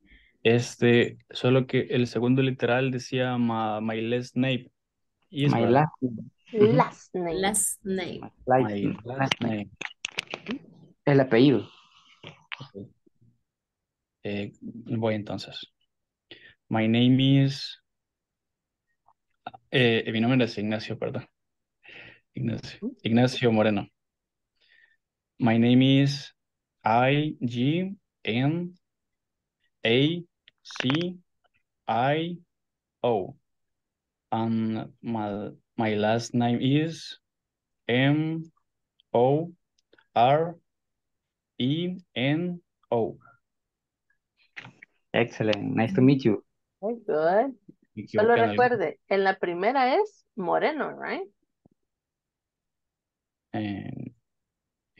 Este, solo que el segundo literal decía my, my last name. Y es my verdad. last name. Ujú. Last name. Last name. Like My last name. el apellido. Ok. Eh, voy entonces. My name is. eh, mi nombre es Ignacio, perdón. Ignacio. Ignacio Moreno. My name is I G N A C I O. And my, my last name is M O R E N O. Excellent. Nice to meet you. Very good. Solo recuerde, en la primera es Moreno, right? ¿En,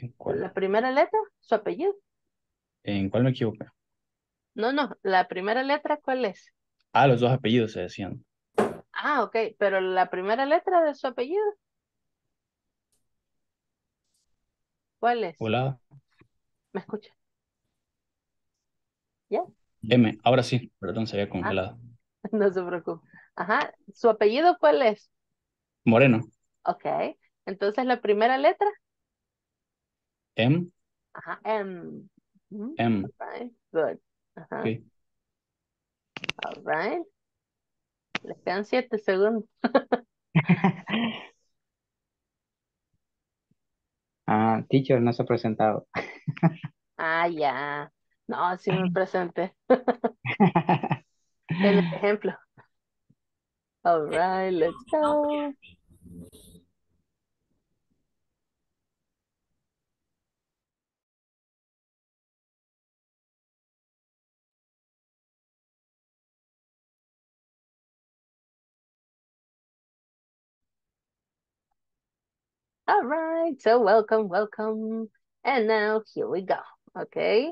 en cuál? La primera letra, su apellido. ¿En cuál me equivoqué? No, no, la primera letra, ¿cuál es? Ah, los dos apellidos se decían. Ah, ok, pero la primera letra de su apellido, ¿cuál es? Hola. ¿Me escucha? ¿Ya? M. Ahora sí, perdón, se había Ah, congelado. no se preocupe. Ajá, ¿su apellido cuál es? Moreno. Ok, entonces la primera letra, M. ajá, M. Ujú, M. Right, good. Ajá, Ok. all right. Les quedan siete segundos. Ah, teacher no se ha presentado. Ah, ya. No, sí me presenté. En el ejemplo. All right, let's go. All right, so welcome, welcome. And now here we go. Okay.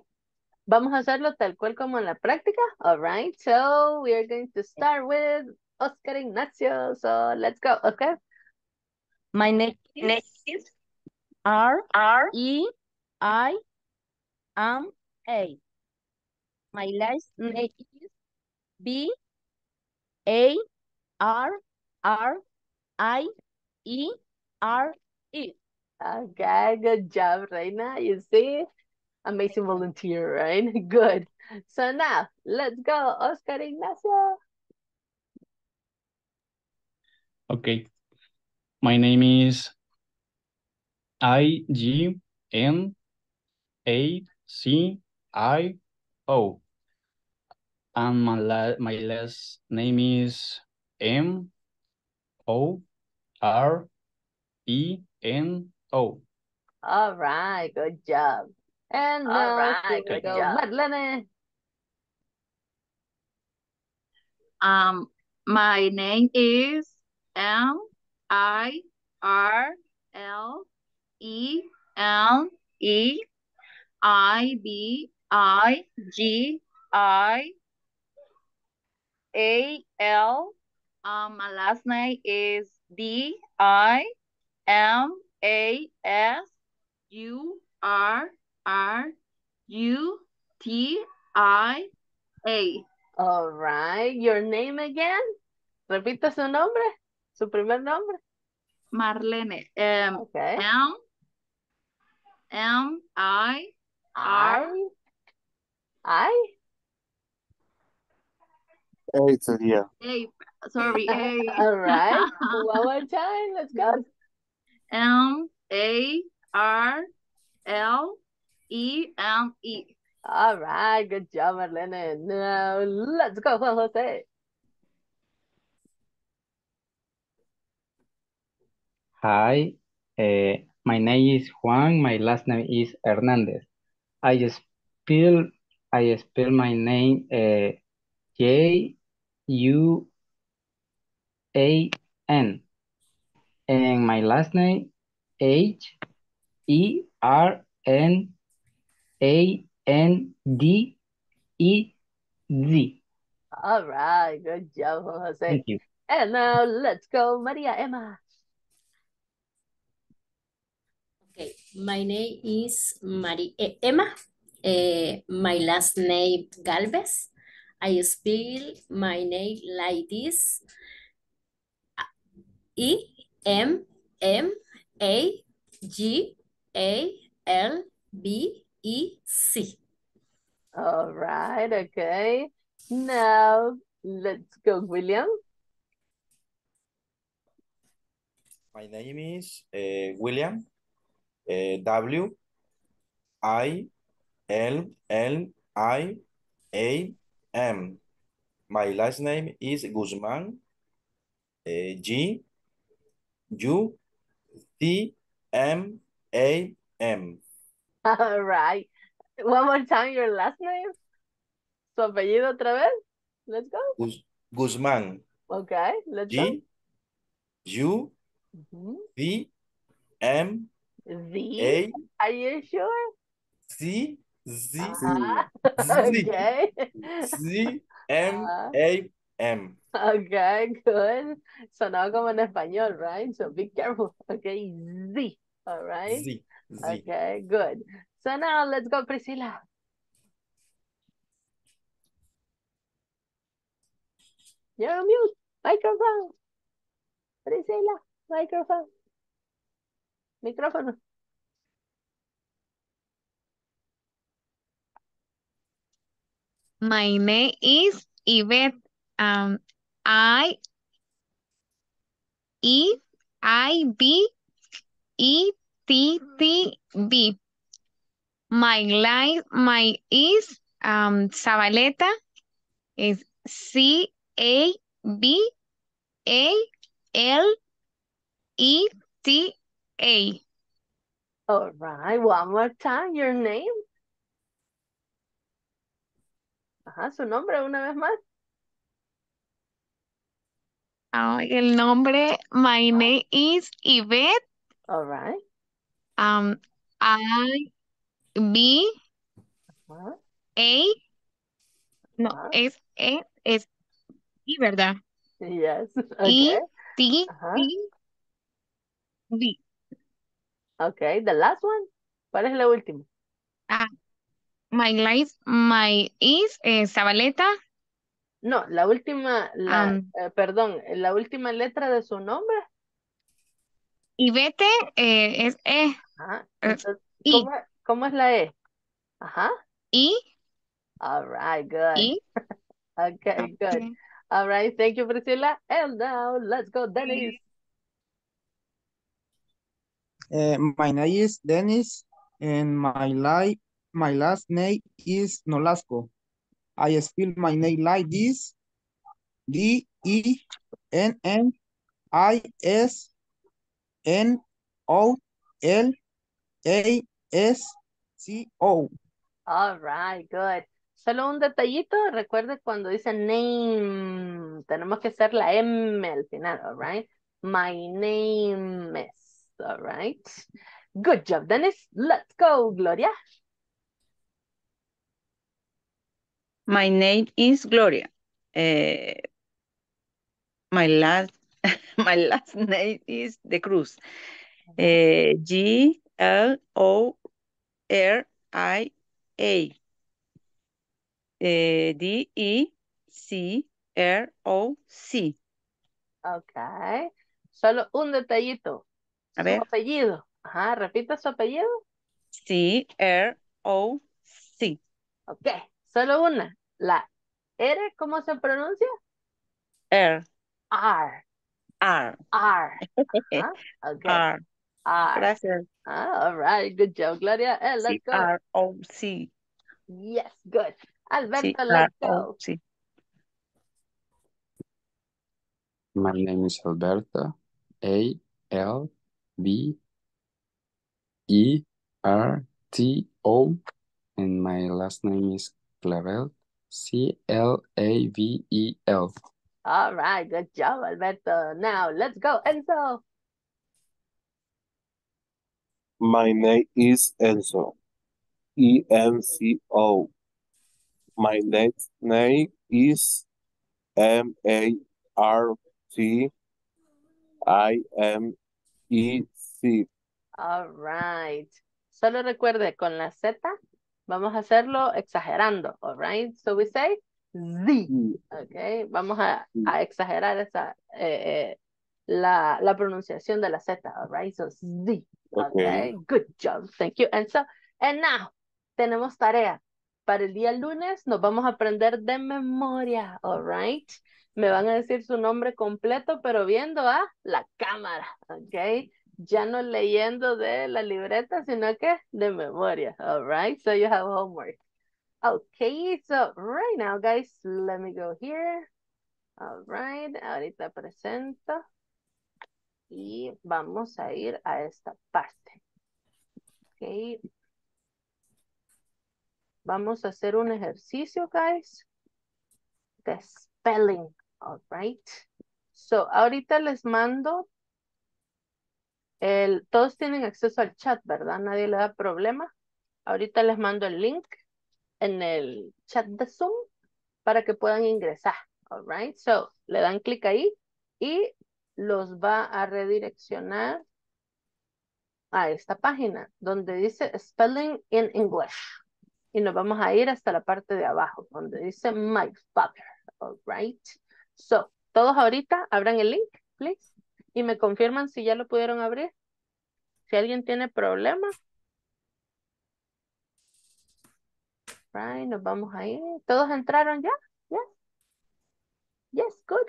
Vamos a hacerlo tal cual como en la práctica. All right, so we are going to start with Oscar Ignacio. So let's go, okay? My name is R E I am A. My last name is B A R R I E R E. Okay, good job, Reina. You see? Amazing volunteer, right? Good. So now, let's go, Oscar Ignacio. Okay. My name is I G N A C I O. And my, la my last name is M O R E N O. All right, good job. And All now, right, here we good go, job. Marlene. Um, my name is M I R L E N E I B I G I A L. Um, my last name is D I M A S U R R U T I A. All right, your name again? Repita su nombre, su primer nombre. Marlene. Um, Okay. M M I R I. I. Hey, sería. A. Sorry, A. All right. One more time. Let's go. M A R L E M E. All right. Good job, Marlene. Now let's go, Juan Jose. Hi, uh, my name is Juan. My last name is Hernandez. I spell I spell my name uh, J U A N, and my last name H E R N A N D E Z. All right. Good job, Jose. Thank you. And now let's go, Maria Emma. Okay, my name is Mari eh, Emma. Eh, my last name Galvez. I spell my name like this. E M M A G A L B E C. All right. Okay. Now let's go, William. My name is uh, William. Uh, W I L L I A M. My last name is Guzman. Uh, G U C M A M. All right. One more time, your last name. Su apellido otra vez. Let's go. Guz Guzman. Okay, let's go. G U Mhm. C M Z. A Are you sure? C Z Ah, Z okay. Z M Ah, A M. okay, good. Sonaba como en español, right? So be careful. Okay, Z. All right. Z Z. Okay, good. So now let's go, Priscilla. You're on mute. Microphone. Priscilla, microphone. Micrófono. My name is Yvette. Um, I E I B E T T B. My life, my is um Zabaleta is C A B A L E T A. All right, one more time, your name. Ajá, su nombre una vez más. Ah, el nombre, my name is Yvette. All right. Um, I B A no ajá. es E es I, ¿verdad? Yes. E Okay. T Ajá. T B. Okay, the last one. ¿Cuál es la última? Ah, My life, my is eh, Zabaleta. No, la última, la, Um, eh, perdón, la última letra de su nombre. Ivete eh, es E. Ajá. eh, Entonces, I. ¿cómo, cómo es la E? Ajá. I. All right, good. I. Okay, good. All right, thank you, Priscilla. And now let's go, Dennis. Uh, my name is Dennis, and my life, my last name is Nolasco. I spell my name like this: D E N N I S N O L A S C O. All right, good. Solo un detallito, recuerde cuando dice name, tenemos que hacer la M al final, all right? My name is, all right? Good job, Dennis. Let's go, Gloria. My name is Gloria. Eh, my last my last name is De Cruz. Eh, G L O R I A. Eh, D E C R O C. Okay. Solo un detallito. A Su ver. apellido. Ajá, repita su apellido. C R O C. Ok, solo una. La R, ¿cómo se pronuncia? R R. R R. Ok. R. R. Gracias. Ah, all right, good job, Gloria. C let's go. R O C. Yes, good. Alberto, R let's go. C. My name is Alberto. A L B E R T O. And my last name is Clavel. C L A V E L. All right, good job, Alberto. Now, let's go, Enzo. My name is Enzo. E N C O. My next name is M A R T I M E C. All right. Solo recuerde, con la Z, vamos a hacerlo exagerando, all right? So we say Z, okay? Vamos a, a exagerar esa, eh, eh, la, la pronunciación de la Z, all right? So Z, okay? Good job, thank you. And so, and now, tenemos tarea. Para el día lunes nos vamos a aprender de memoria, all right? Me van a decir su nombre completo, pero viendo a la cámara, ok? Ya no leyendo de la libreta, sino que de memoria, all right? So you have homework. Okay, so right now, guys, let me go here. All right, ahorita presento. Y vamos a ir a esta parte. Okay. Vamos a hacer un ejercicio, guys, de spelling, all right? So, ahorita les mando todos tienen acceso al chat, ¿verdad? Nadie le da problema. Ahorita les mando el link en el chat de Zoom para que puedan ingresar, all right? So, le dan clic ahí y los va a redireccionar a esta página donde dice Spelling in English. Y nos vamos a ir hasta la parte de abajo, donde dice My Father, all right? So, todos ahorita abran el link, please. Y me confirman si ya lo pudieron abrir. Si alguien tiene problemas. Right, nos vamos a ir. ¿Todos entraron ya? Yes. Yes, good.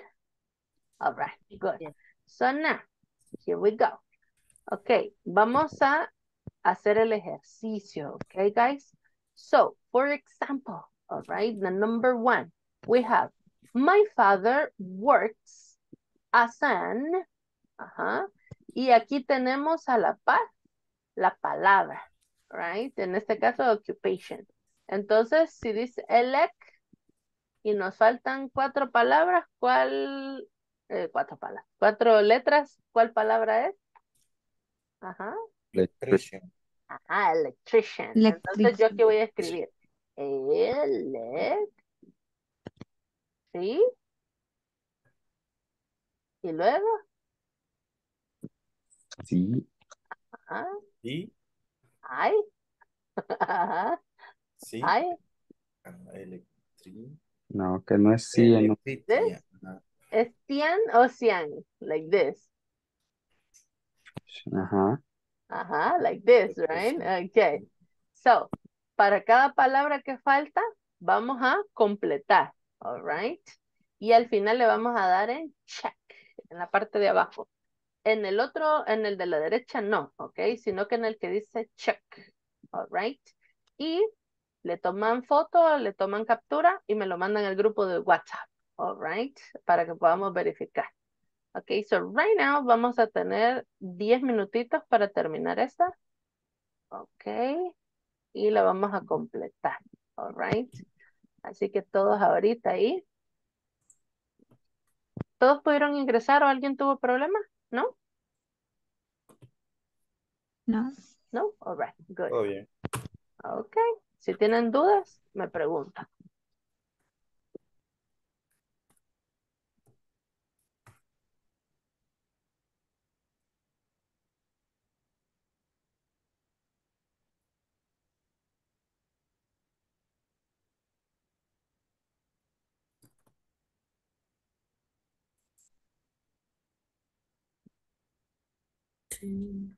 All right, good. So now, here we go. Ok, vamos a hacer el ejercicio, okay, guys? So, for example, all right, the number one, we have, my father works as an, ajá, y aquí tenemos a la par la palabra, right? En este caso, occupation. Entonces, si dice elect y nos faltan cuatro palabras, ¿cuál? eh, cuatro palabras, cuatro letras, ¿cuál palabra es? Ajá. Electrician. Ajá, electrician. Entonces yo aquí voy a escribir elect. ¿Sí? Y luego. Sí. Ajá. Sí. Ay. Ajá. Sí. I, Ah, No, que no es sí. no. ¿es Tian o Cian? Like this. Ajá. Ajá, like this, right? Okay. So, para cada palabra que falta, vamos a completar, all right? Y al final le vamos a dar en check, en la parte de abajo. En el otro, en el de la derecha no, ok, sino que en el que dice check, all right? Y le toman foto, le toman captura y me lo mandan al grupo de WhatsApp, all right? Para que podamos verificar. Ok, so right now vamos a tener 10 minutitos para terminar esta. Ok, y la vamos a completar, all right? Así que todos ahorita ahí. ¿Todos pudieron ingresar o alguien tuvo problemas? ¿No? No. No? All right, good. Todo bien. Ok, si tienen dudas, me preguntan. 嗯。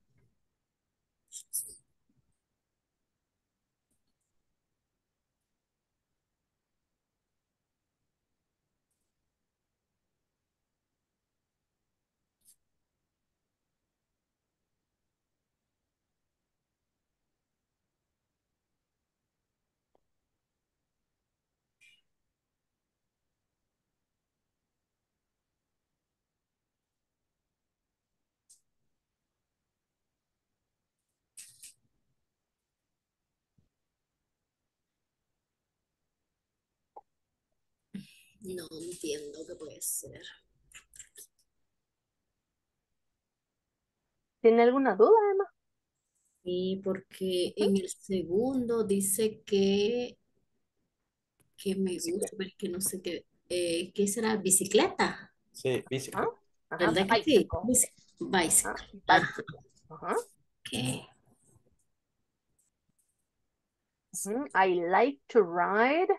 No entiendo qué puede ser. ¿Tiene alguna duda, Emma? Sí, porque en el segundo dice que, que me gusta, pero es que no sé qué, eh, ¿qué será? ¿Bicicleta? Sí, bicycle. ¿Ah? Ajá, ¿Verdad que sí? bicycle. Bici- Bicycle. Ah, Ajá, bicycle. Ajá. ok. Ujú, I like to ride.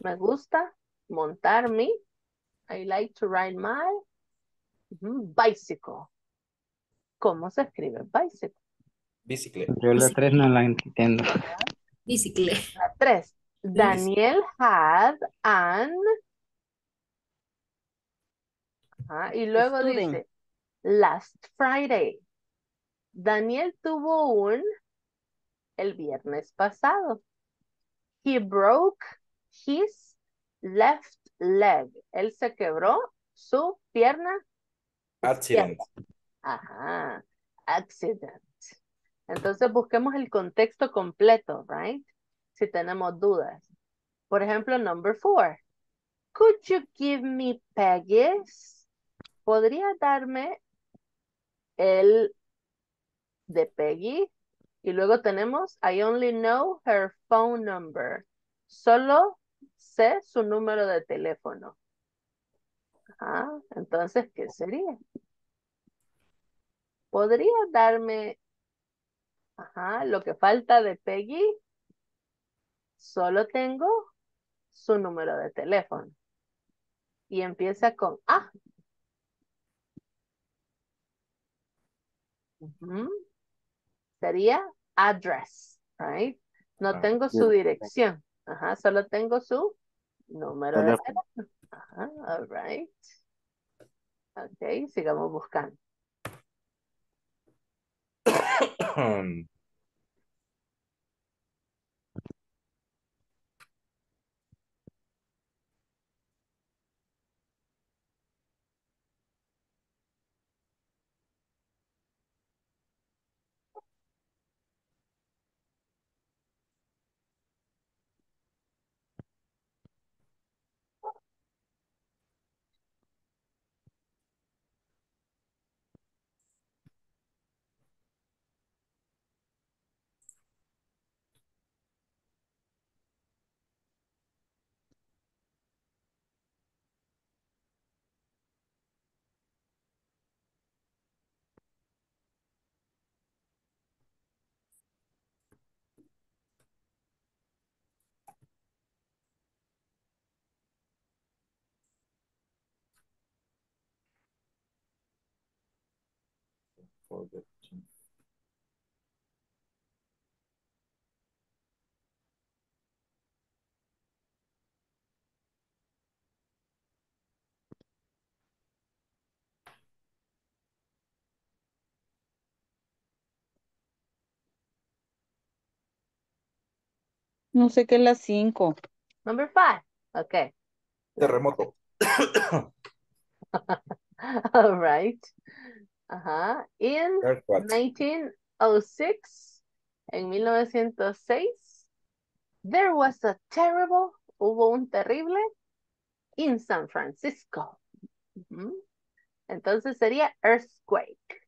Me gusta montarme. I like to ride my bicycle. ¿Cómo se escribe bicycle? Bicycle. Yo la tres no la entiendo. Bicicleta. La tres. Daniel had an. Ajá, y luego Student. dice, last Friday. Daniel tuvo un el viernes pasado. He broke his left leg. Él se quebró su pierna. Accident. Ajá. Accident. Entonces busquemos el contexto completo, right? Si tenemos dudas. Por ejemplo, number four. Could you give me Peggy's? ¿Podría darme el de Peggy? Y luego tenemos I only know her phone number. Solo sé su número de teléfono. Ajá. Entonces, ¿qué sería? ¿Podría darme ajá, lo que falta de Peggy? Solo tengo su número de teléfono. Y empieza con A. Sería address, right? No Ah, tengo su dirección. Ajá, solo tengo su número de Teléfono. Ajá, all right. Ok, sigamos buscando. forget. No sé qué es la cinco. Number five. Okay. Terremoto. All right. Ajá. In Earthquake. 1906, en 1906, there was a terrible, hubo un terrible in San Francisco. Entonces sería earthquake.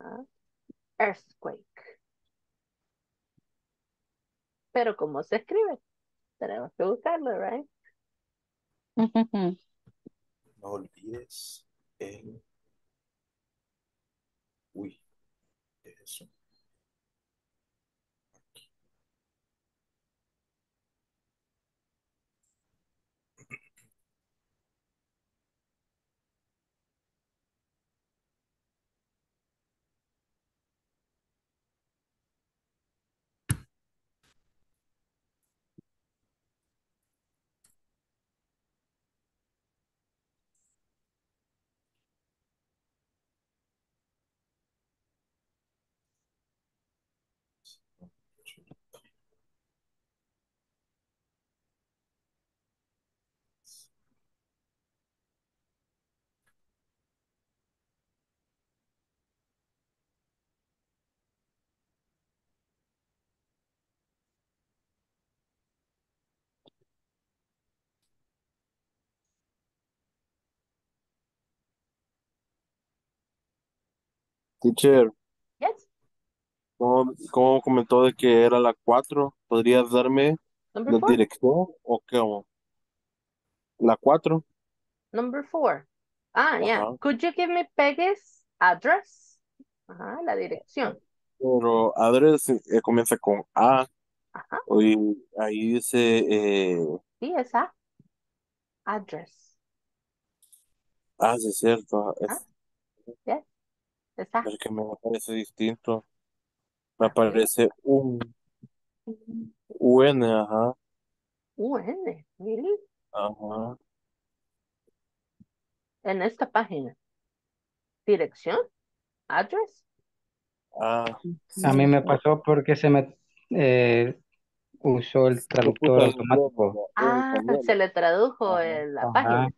Ah, Earthquake. Pero ¿cómo se escribe? Tenemos que buscarlo, right? No olvides el... ¿qué Teacher, Yes. ¿cómo, cómo comentó de que era la 4? ¿Podrías darme Number la four. dirección o qué? ¿La 4? Number four. Ah, yeah. Ajá. Could you give me Peggy's address? Ajá, la dirección. Pero address eh, comienza con A. Ajá. Y ahí dice, eh, Sí, esa. Address. ah, sí es cierto, es, yes. Esa. es que me parece distinto. Me aparece un UN, ajá, UN, really? ajá. En esta página. Dirección. Address. Ah, A mí me pasó porque se me eh, usó el traductor automático. Ah, se le tradujo en la Ajá. página.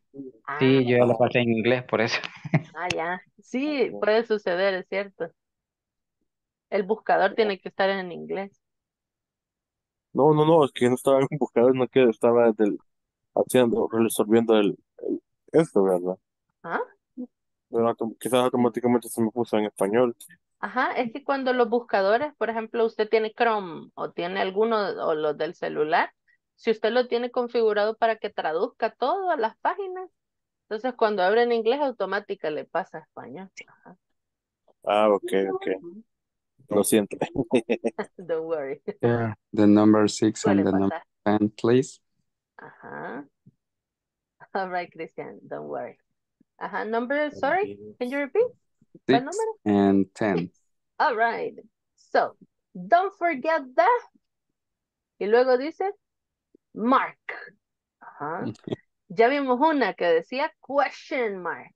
Ah, Sí, yo ya lo pasé en inglés, por eso. ah, ya. Sí, puede suceder, es cierto. El buscador tiene que estar en inglés. No, no, no, es que no estaba en buscador, no que estaba del, haciendo, resolviendo el, el- esto, ¿verdad? ¿Ah? Pero autom- quizás automáticamente se me puso en español. Ajá, es que cuando los buscadores, por ejemplo, usted tiene Chrome o tiene alguno o los del celular, si usted lo tiene configurado para que traduzca todas las páginas, entonces cuando abre en inglés automática le pasa a español. Ajá. Ah, ok, ok. Lo siento. Don't worry. Yeah. The number six and the number. 10, please. Ajá. All right, Christian, don't worry. Ajá, number, sorry, can you repeat? ¿Cuál Six and 10. All right. So, don't forget that. Y luego dice mark. Ajá. Ya vimos una que decía question mark.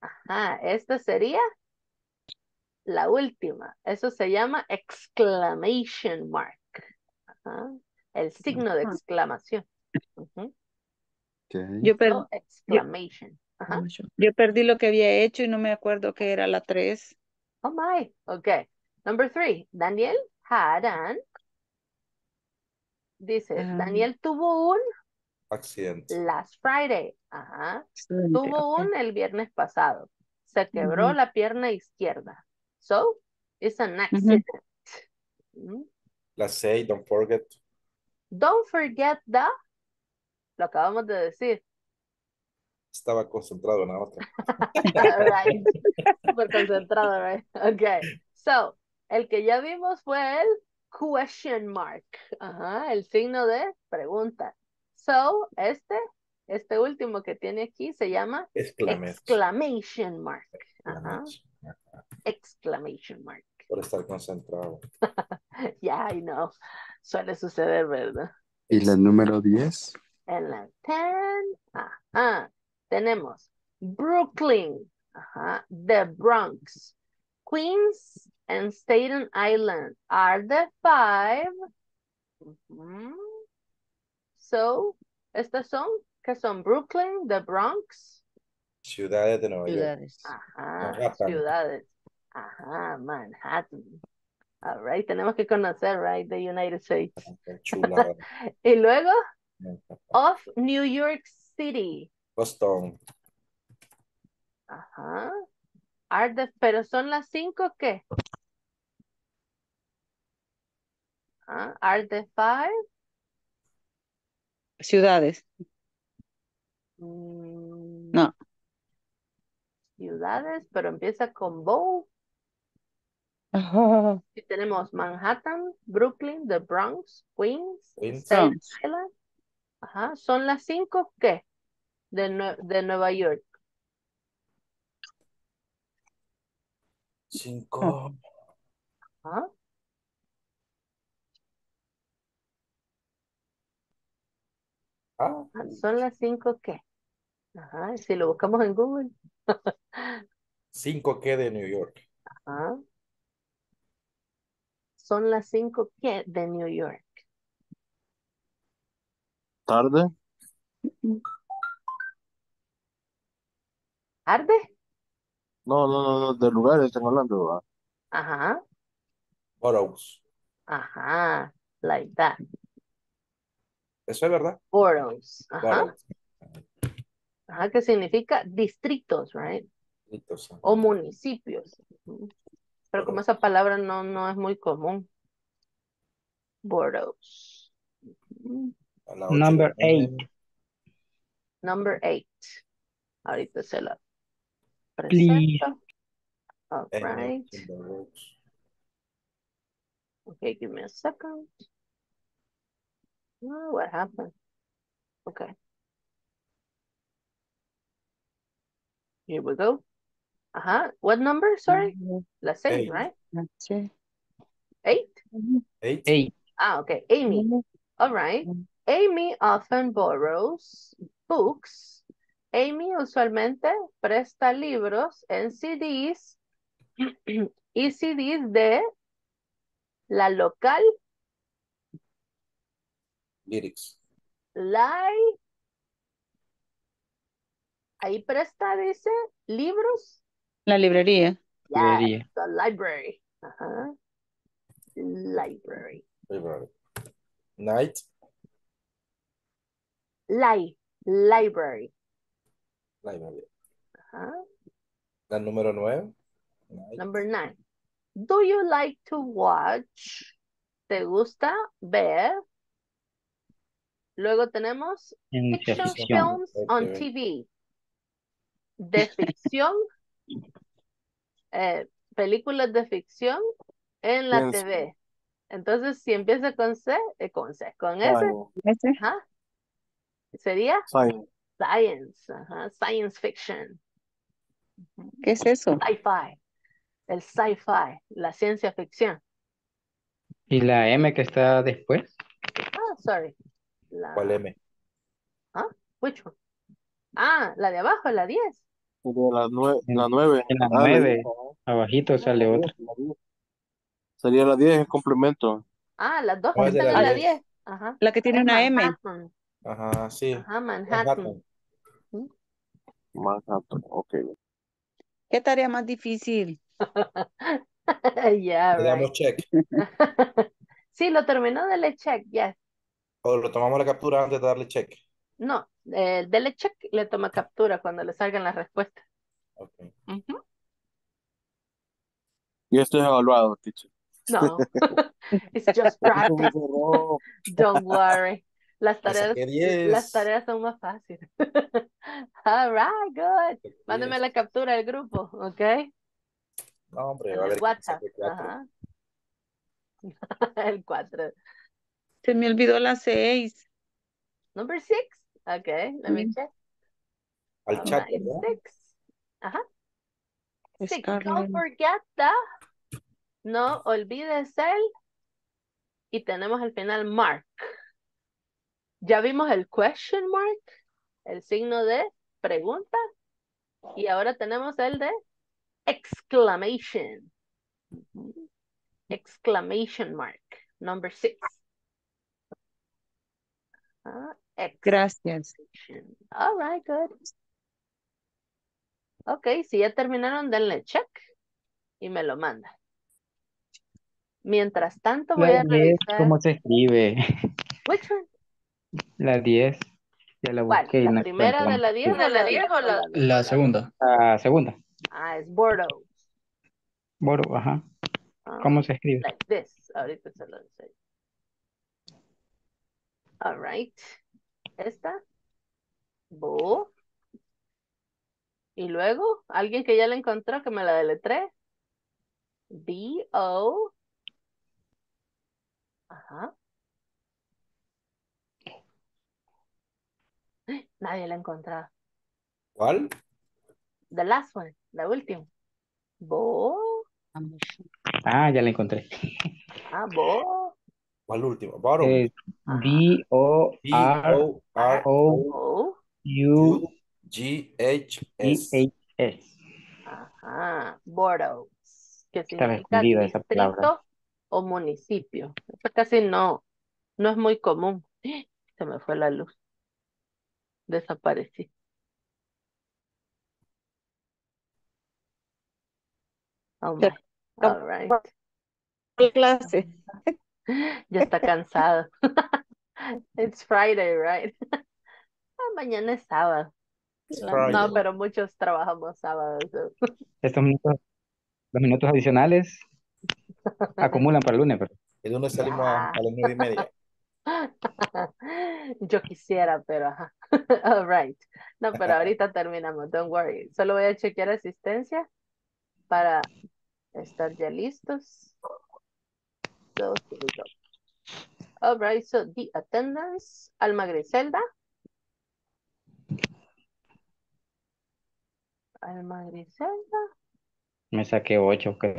Ajá, esta sería la última. Eso se llama exclamation mark. Ajá. El signo de exclamación. Okay. Yo, per- So, yo, exclamation. Ajá. yo perdí lo que había hecho y no me acuerdo que era la tres. Oh my. Okay. Number three. Daniel had an. Dice, Ah, Daniel tuvo un Accidente. last Friday. Ajá. Tuvo ok. un el viernes pasado. Se quebró la pierna izquierda. So, it's an accident. Mm. La 6, don't forget. Don't forget the. Lo acabamos de decir. Estaba concentrado en la otra. right. Súper concentrado, right? Okay. So, el que ya vimos fue el question mark. Ajá, el signo de pregunta. So, este, este último que tiene aquí se llama Exclamation. exclamation mark. Ajá. Exclamation. exclamation mark. Por estar concentrado. Yeah, I know. Suele suceder, ¿verdad? ¿Y la número 10? En la 10, ajá, tenemos Brooklyn, ajá, the Bronx, Queens, and Staten Island are the five. Ujú. So, estas son, que son Brooklyn, the Bronx, Ciudades de Nueva York. Ciudades. ajá, Manhattan. ciudades, ajá, Manhattan. All right, tenemos que conocer, right, the United States. Chulada. Y luego, of New York City. Boston. Ajá. Are the- pero son las cinco qué? Ah, Are the five? Ciudades. Mm, No. Ciudades, pero empieza con Bow. Ajá. Y tenemos Manhattan, Brooklyn, the Bronx, Queens, Queens. Staten. Island. Ajá. ¿Son las cinco qué? De, Nue- de Nueva York. Cinco. Ajá. Ah, Ah, ¿Son las cinco qué? Ajá. Si lo buscamos en Google. cinco que de New York. Ajá. Son las cinco qué de New York. Tarde. ¿Arde? No, no, no, no, de lugares están hablando. ¿va? Ajá. Boroughs. Ajá. Like that. Eso es verdad. Boroughs. Ajá. Boroughs. Ajá, que significa distritos, right? Ajá. O municipios. Pero como esa palabra no, no es muy común. Boroughs. Number eight. Number eight. Ahorita se la presento. All And right. Okay, give me a second. Oh, what happened? Okay. Here we go. Uh-huh. What number? Sorry. La seis, Eight. right? Eight? Eight. Eight. Ah, okay. Amy. All right. Amy often borrows books. Amy usualmente presta libros en CDs y CDs de la local Lyrics. Lai. Ahí presta, dice, libros. La librería. Yes, Librería. the library. Ajá. Library. Library. Night. Li, library. Library. Ajá. La número nueve. Night. Number nine. Do you like to watch? ¿Te gusta ver? Luego tenemos fiction ficción. films on. TV. De ficción. eh, películas de ficción en la. TV. Entonces, si empieza con C, eh, con C, con S, ajá, sería Science. science, ajá, science fiction, ¿Qué es eso? sci-fi, el sci-fi, la ciencia ficción. ¿Y la M que está después? Ah, sorry. La, ¿Cuál M? which one? Ah, la de abajo, la 10. Sería la, nue- la nueve. En la Ah, la nueve. diez, ajá. Abajito sale La otra. diez, la diez. Sería la 10 en complemento. Ah, las dos que ¿Cuál de están la en la 10? 10. Ajá. La que tiene Es una M. Manhattan. Ajá, sí. Ajá, Manhattan. Manhattan. Manhattan. Ok. ¿Qué tarea más difícil? yeah, Le right. damos check. sí, lo terminó de check, yes. O lo tomamos la captura antes de darle check. No, eh, dele check, le toma captura cuando le salgan las respuestas. Ok. Ujú. Y esto es evaluado, teacher. No, it's just practice. No. Don't worry. Las tareas, saqué 10. las tareas son más fáciles. All right, good. Mándeme 10. la captura del grupo, ¿ok? No, hombre, En va a el ver que WhatsApp. Ajá. El 4. Se me olvidó la seis. Number 6. Ok, let me Mm. check. Al All chat, six. Ajá. Six, Scarlett. don't forget the, no olvides el, y tenemos al final mark. Ya vimos el question mark, el signo de pregunta, y ahora tenemos el de exclamation. Exclamation mark, number six. Ah, Gracias. All right, good. Ok, si ya terminaron, denle check y me lo mandan. Mientras tanto, voy La a 10, revisar. ¿cómo se escribe? Which one? La 10, ya la ¿Cuál? busqué ¿La no primera de la 10 Sí. o la 10 o la La segunda. La segunda. Ah, es Bordeaux. Boro, ajá. Ah, ¿Cómo se escribe? like this. Ahorita se lo enseño. All right. Esta. Bo. Y luego, alguien que ya la encontró, que me la deletré. B-O. Ajá. Nadie la ha encontrado. ¿Cuál? The last one, la última. Bo. Ah, ya la encontré. Ah, bo. ¿Cuál último? Bottom. Es B-O-R-O-U B-O-R-O G-H-S. G-H-S. Ajá. Bordeaux. Que Estaba significa escondida esa palabra. distrito o municipio. Eso casi no, no es muy común. Se me fue la luz. Desaparecí. Oh my. All right. clase. Ya está cansado. It's Friday, right? Ah, Mañana es sábado. No, pero muchos trabajamos sábados. so. Estos minutos, los minutos adicionales acumulan para el lunes, pero El lunes salimos a, a las nueve y media. Yo quisiera, pero ajá. All right. No, pero ahorita terminamos, don't worry. Solo voy a chequear asistencia para estar ya listos. So, here we go. All right, so the attendance, Alma Griselda. Alma Griselda. me saqué ocho, creo.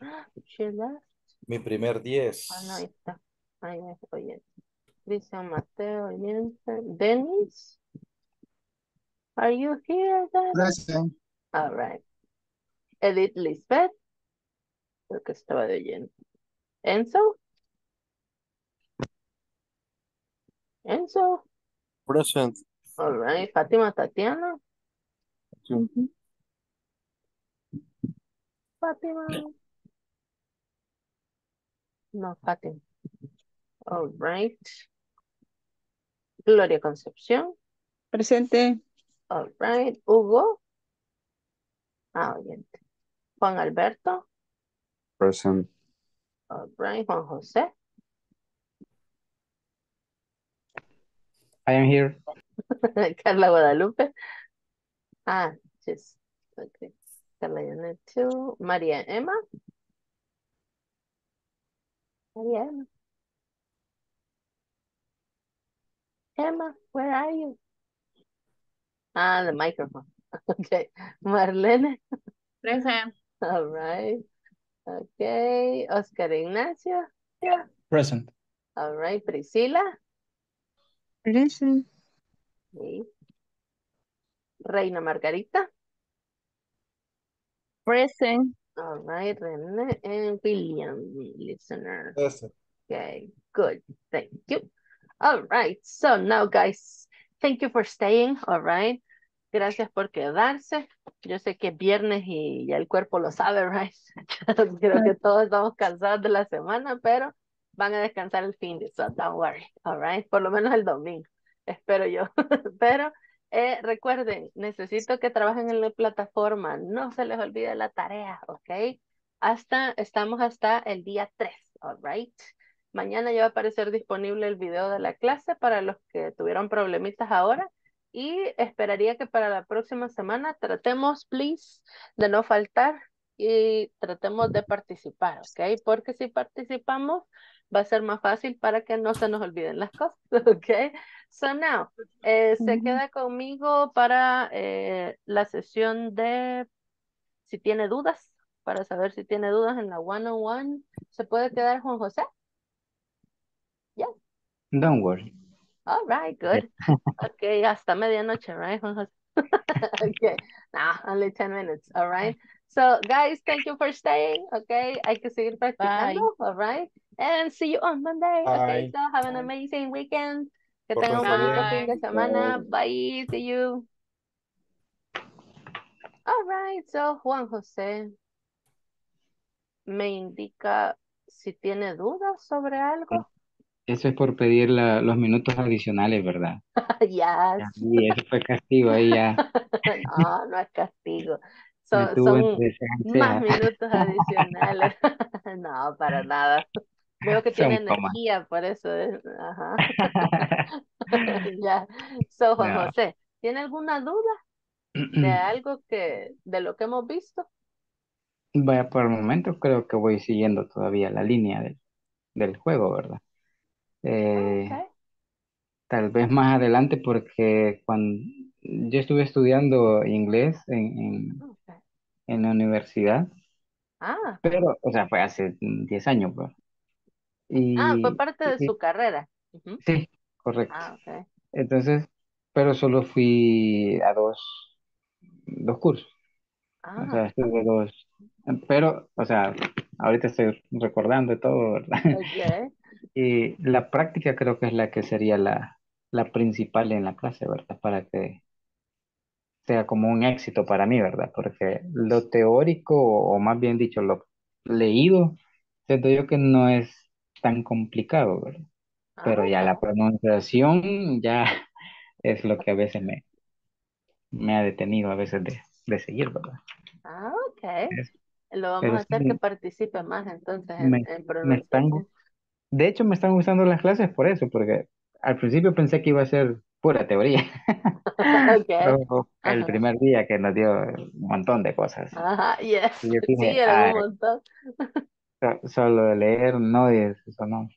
Left. Mi primer 10. Ah, no, ahí está. Ahí es, oye. Cristian Mateo, oyente. Dennis. Are you here, Dennis? Present. All right. Edith Lisbeth. Creo que estaba de oyente. Enzo. Enzo. Present. All right. Fátima Tatiana. Fátima. No, Fátima. All right. Gloria Concepción. Presente. All right. Hugo. Ah, oyente. Juan Alberto. Present. All right. Juan José. I am here. Carla Guadalupe. Ah, just, okay. Carla Janet too. María Emma. María Emma. Emma, where are you? Ah, the microphone. Okay. Marlene. Present. All right. Okay. Oscar Ignacio. Yeah. Present. All right. Priscila. Present. Sí. Reina Margarita. Present. All right, René and William, listener. Present. Okay, good. Thank you. All right, so now guys, thank you for staying, all right. Gracias por quedarse. Yo sé que es viernes y ya el cuerpo lo sabe, right? Creo que todos estamos cansados de la semana, pero van a descansar el fin de, so don't worry, all right. Por lo menos el domingo, espero yo. Pero eh, recuerden, necesito que trabajen en la plataforma, no se les olvide la tarea, ¿ok? Hasta, estamos hasta el día 3, all right. Mañana ya va a aparecer disponible el video de la clase para los que tuvieron problemitas ahora y esperaría que para la próxima semana tratemos, please, de no faltar y tratemos de participar, ¿ok? Porque si participamos va a ser más fácil para que no se nos olviden las cosas, ¿ok? So now, eh, se queda conmigo para eh, la sesión de si tiene dudas, para saber si tiene dudas en la one-on-one. ¿Se puede quedar Juan José? Yes. Don't worry. All right, good. Okay, hasta medianoche, right, Juan José? okay, nah, only 10 minutes, all right? So, guys, thank you for staying, okay? Hay que seguir practicando, all right? And see you on Monday, okay? Bye. So, have an amazing weekend. Que tengan un bonito fin de semana. Bye, see you. All right, so Juan José me indica si tiene dudas sobre algo. Eso es por pedir la- los minutos adicionales, ¿verdad? Yes. Y eso fue castigo ahí ya. No, no es castigo. Me Son, más minutos adicionales. No, para nada. Veo que tiene energía, por eso es. Ajá. Ya. So, Juan No. José, ¿tiene alguna duda de algo que, de lo que hemos visto? Vaya, por el momento creo que voy siguiendo todavía la línea del, del juego, ¿verdad? Eh, Okay. tal vez más adelante porque cuando yo estuve estudiando inglés en, en, en la universidad, Ah, pero, o sea, fue hace 10 años, pues. ah, fue Y, parte de su carrera. Ujú. sí, correcto. Ah, ok. Entonces, pero solo fui a dos, dos cursos. O Ah, sea, estuve dos, pero, o sea, ahorita estoy recordando todo, ¿verdad? ok. Y la práctica creo que es la que sería la, la principal en la clase, ¿verdad? Para que sea como un éxito para mí, ¿verdad? Porque lo teórico, o más bien dicho, lo leído, siento yo que no es tan complicado, ¿verdad? Ah, Pero ya la ok. pronunciación ya es lo que a veces me, me ha detenido a veces de, de seguir, ¿verdad? Ah, ok. Es- Lo vamos a hacer que sí, participe más entonces en, me, en me están. De hecho me están gustando las clases por eso, porque al principio pensé que iba a ser pura teoría. Ok. Pero el Ajá. primer día que nos dio un montón de cosas. Ajá, yes. Y yo Sí, dije, eran un ah, montón. so- solo de leer, no, eso no.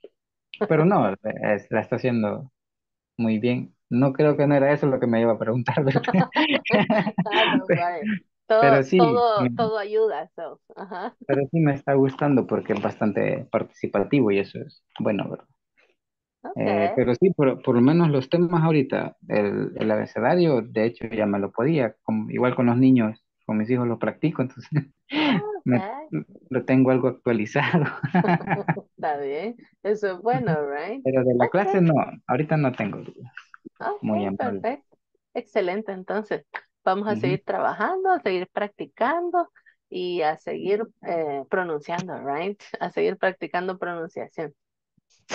Pero no, es- la está haciendo muy bien. No creo que no era eso lo que me iba a preguntar, ¿verdad? Ah, no, vale. Pero Todo, sí, todo, me- todo ayuda, so. Ajá. pero sí me está gustando porque es bastante participativo y eso es bueno, ¿verdad? Eh, Ok. pero sí, por, por lo menos los temas ahorita, el, el abecedario, de hecho ya me lo podía, como- igual con los niños, con mis hijos lo practico, entonces Ah, me, ok. lo tengo algo actualizado. Está bien. Eso es bueno, right? Pero de la Ok. clase no, ahorita no tengo dudas. Muy amable. perfecto. Excelente, entonces. Vamos a seguir trabajando, a seguir practicando y a seguir eh, pronunciando, right? A seguir practicando pronunciación.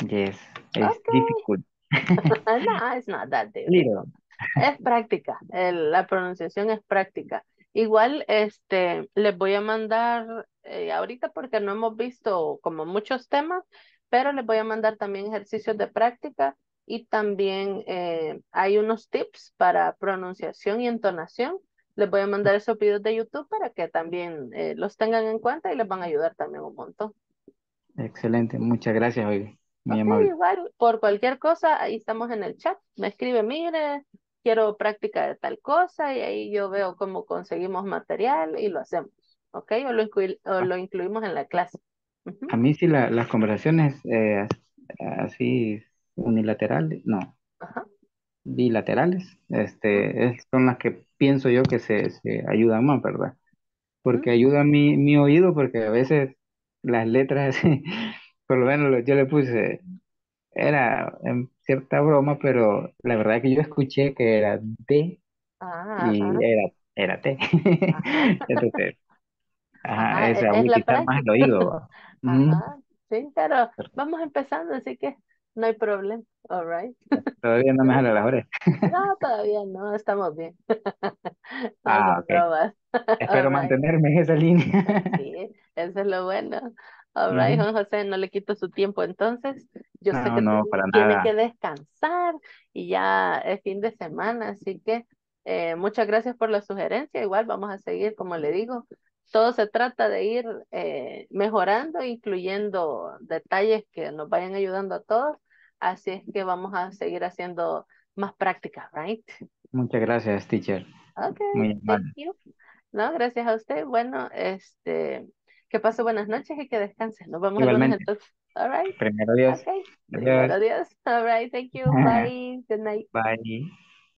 Yes, it's Ok. difficult. No, it's not that difficult. Es práctica, el- la pronunciación es práctica. Igual, este, les voy a mandar eh, ahorita porque no hemos visto como muchos temas, pero les voy a mandar también ejercicios de práctica y también eh, hay unos tips para pronunciación y entonación. Les voy a mandar esos videos de YouTube para que también eh, los tengan en cuenta y les van a ayudar también un montón. Excelente, muchas gracias, oye. Muy igual, por cualquier cosa, ahí estamos en el chat. Me escribe, mire, quiero práctica de tal cosa, y ahí yo veo cómo conseguimos material y lo hacemos. Ok, o lo, inclui- o lo incluimos en la clase. A mí sí la- las conversaciones eh, así unilaterales, no, Ajá. bilaterales, este, es- son las que pienso yo que se, se ayudan más, ¿verdad? Porque ayuda mi, mi oído, porque a veces las letras, por lo menos yo le puse, era en cierta broma, pero la verdad que yo escuché que era D Ah, y ajá, era, era T. ajá. Entonces, ajá, Ajá, es es la más el oído. Ajá, sí, pero vamos empezando, así que no hay problema. All right. Todavía no me jala las orejas. No, todavía no, estamos bien. Ah, son ok. bromas. All Espero right. mantenerme en esa línea. Sí, eso es lo bueno. All right. Juan José, no le quito su tiempo entonces. Yo sé No, que no, tiene, para tiene que descansar y ya es fin de semana, así que eh, muchas gracias por la sugerencia. Igual vamos a seguir, como le digo, todo se trata de ir eh, mejorando, incluyendo detalles que nos vayan ayudando a todos. Así es que vamos a seguir haciendo más prácticas, right? Muchas gracias, teacher. Okay, Muy thank you. No, gracias a usted. Bueno, este, que pase buenas noches y que descanse. Nos vemos el lunes entonces. All right. Primero Dios. Okay. Adiós. Primero Dios. All right. Thank you. Bye. Good night. Bye.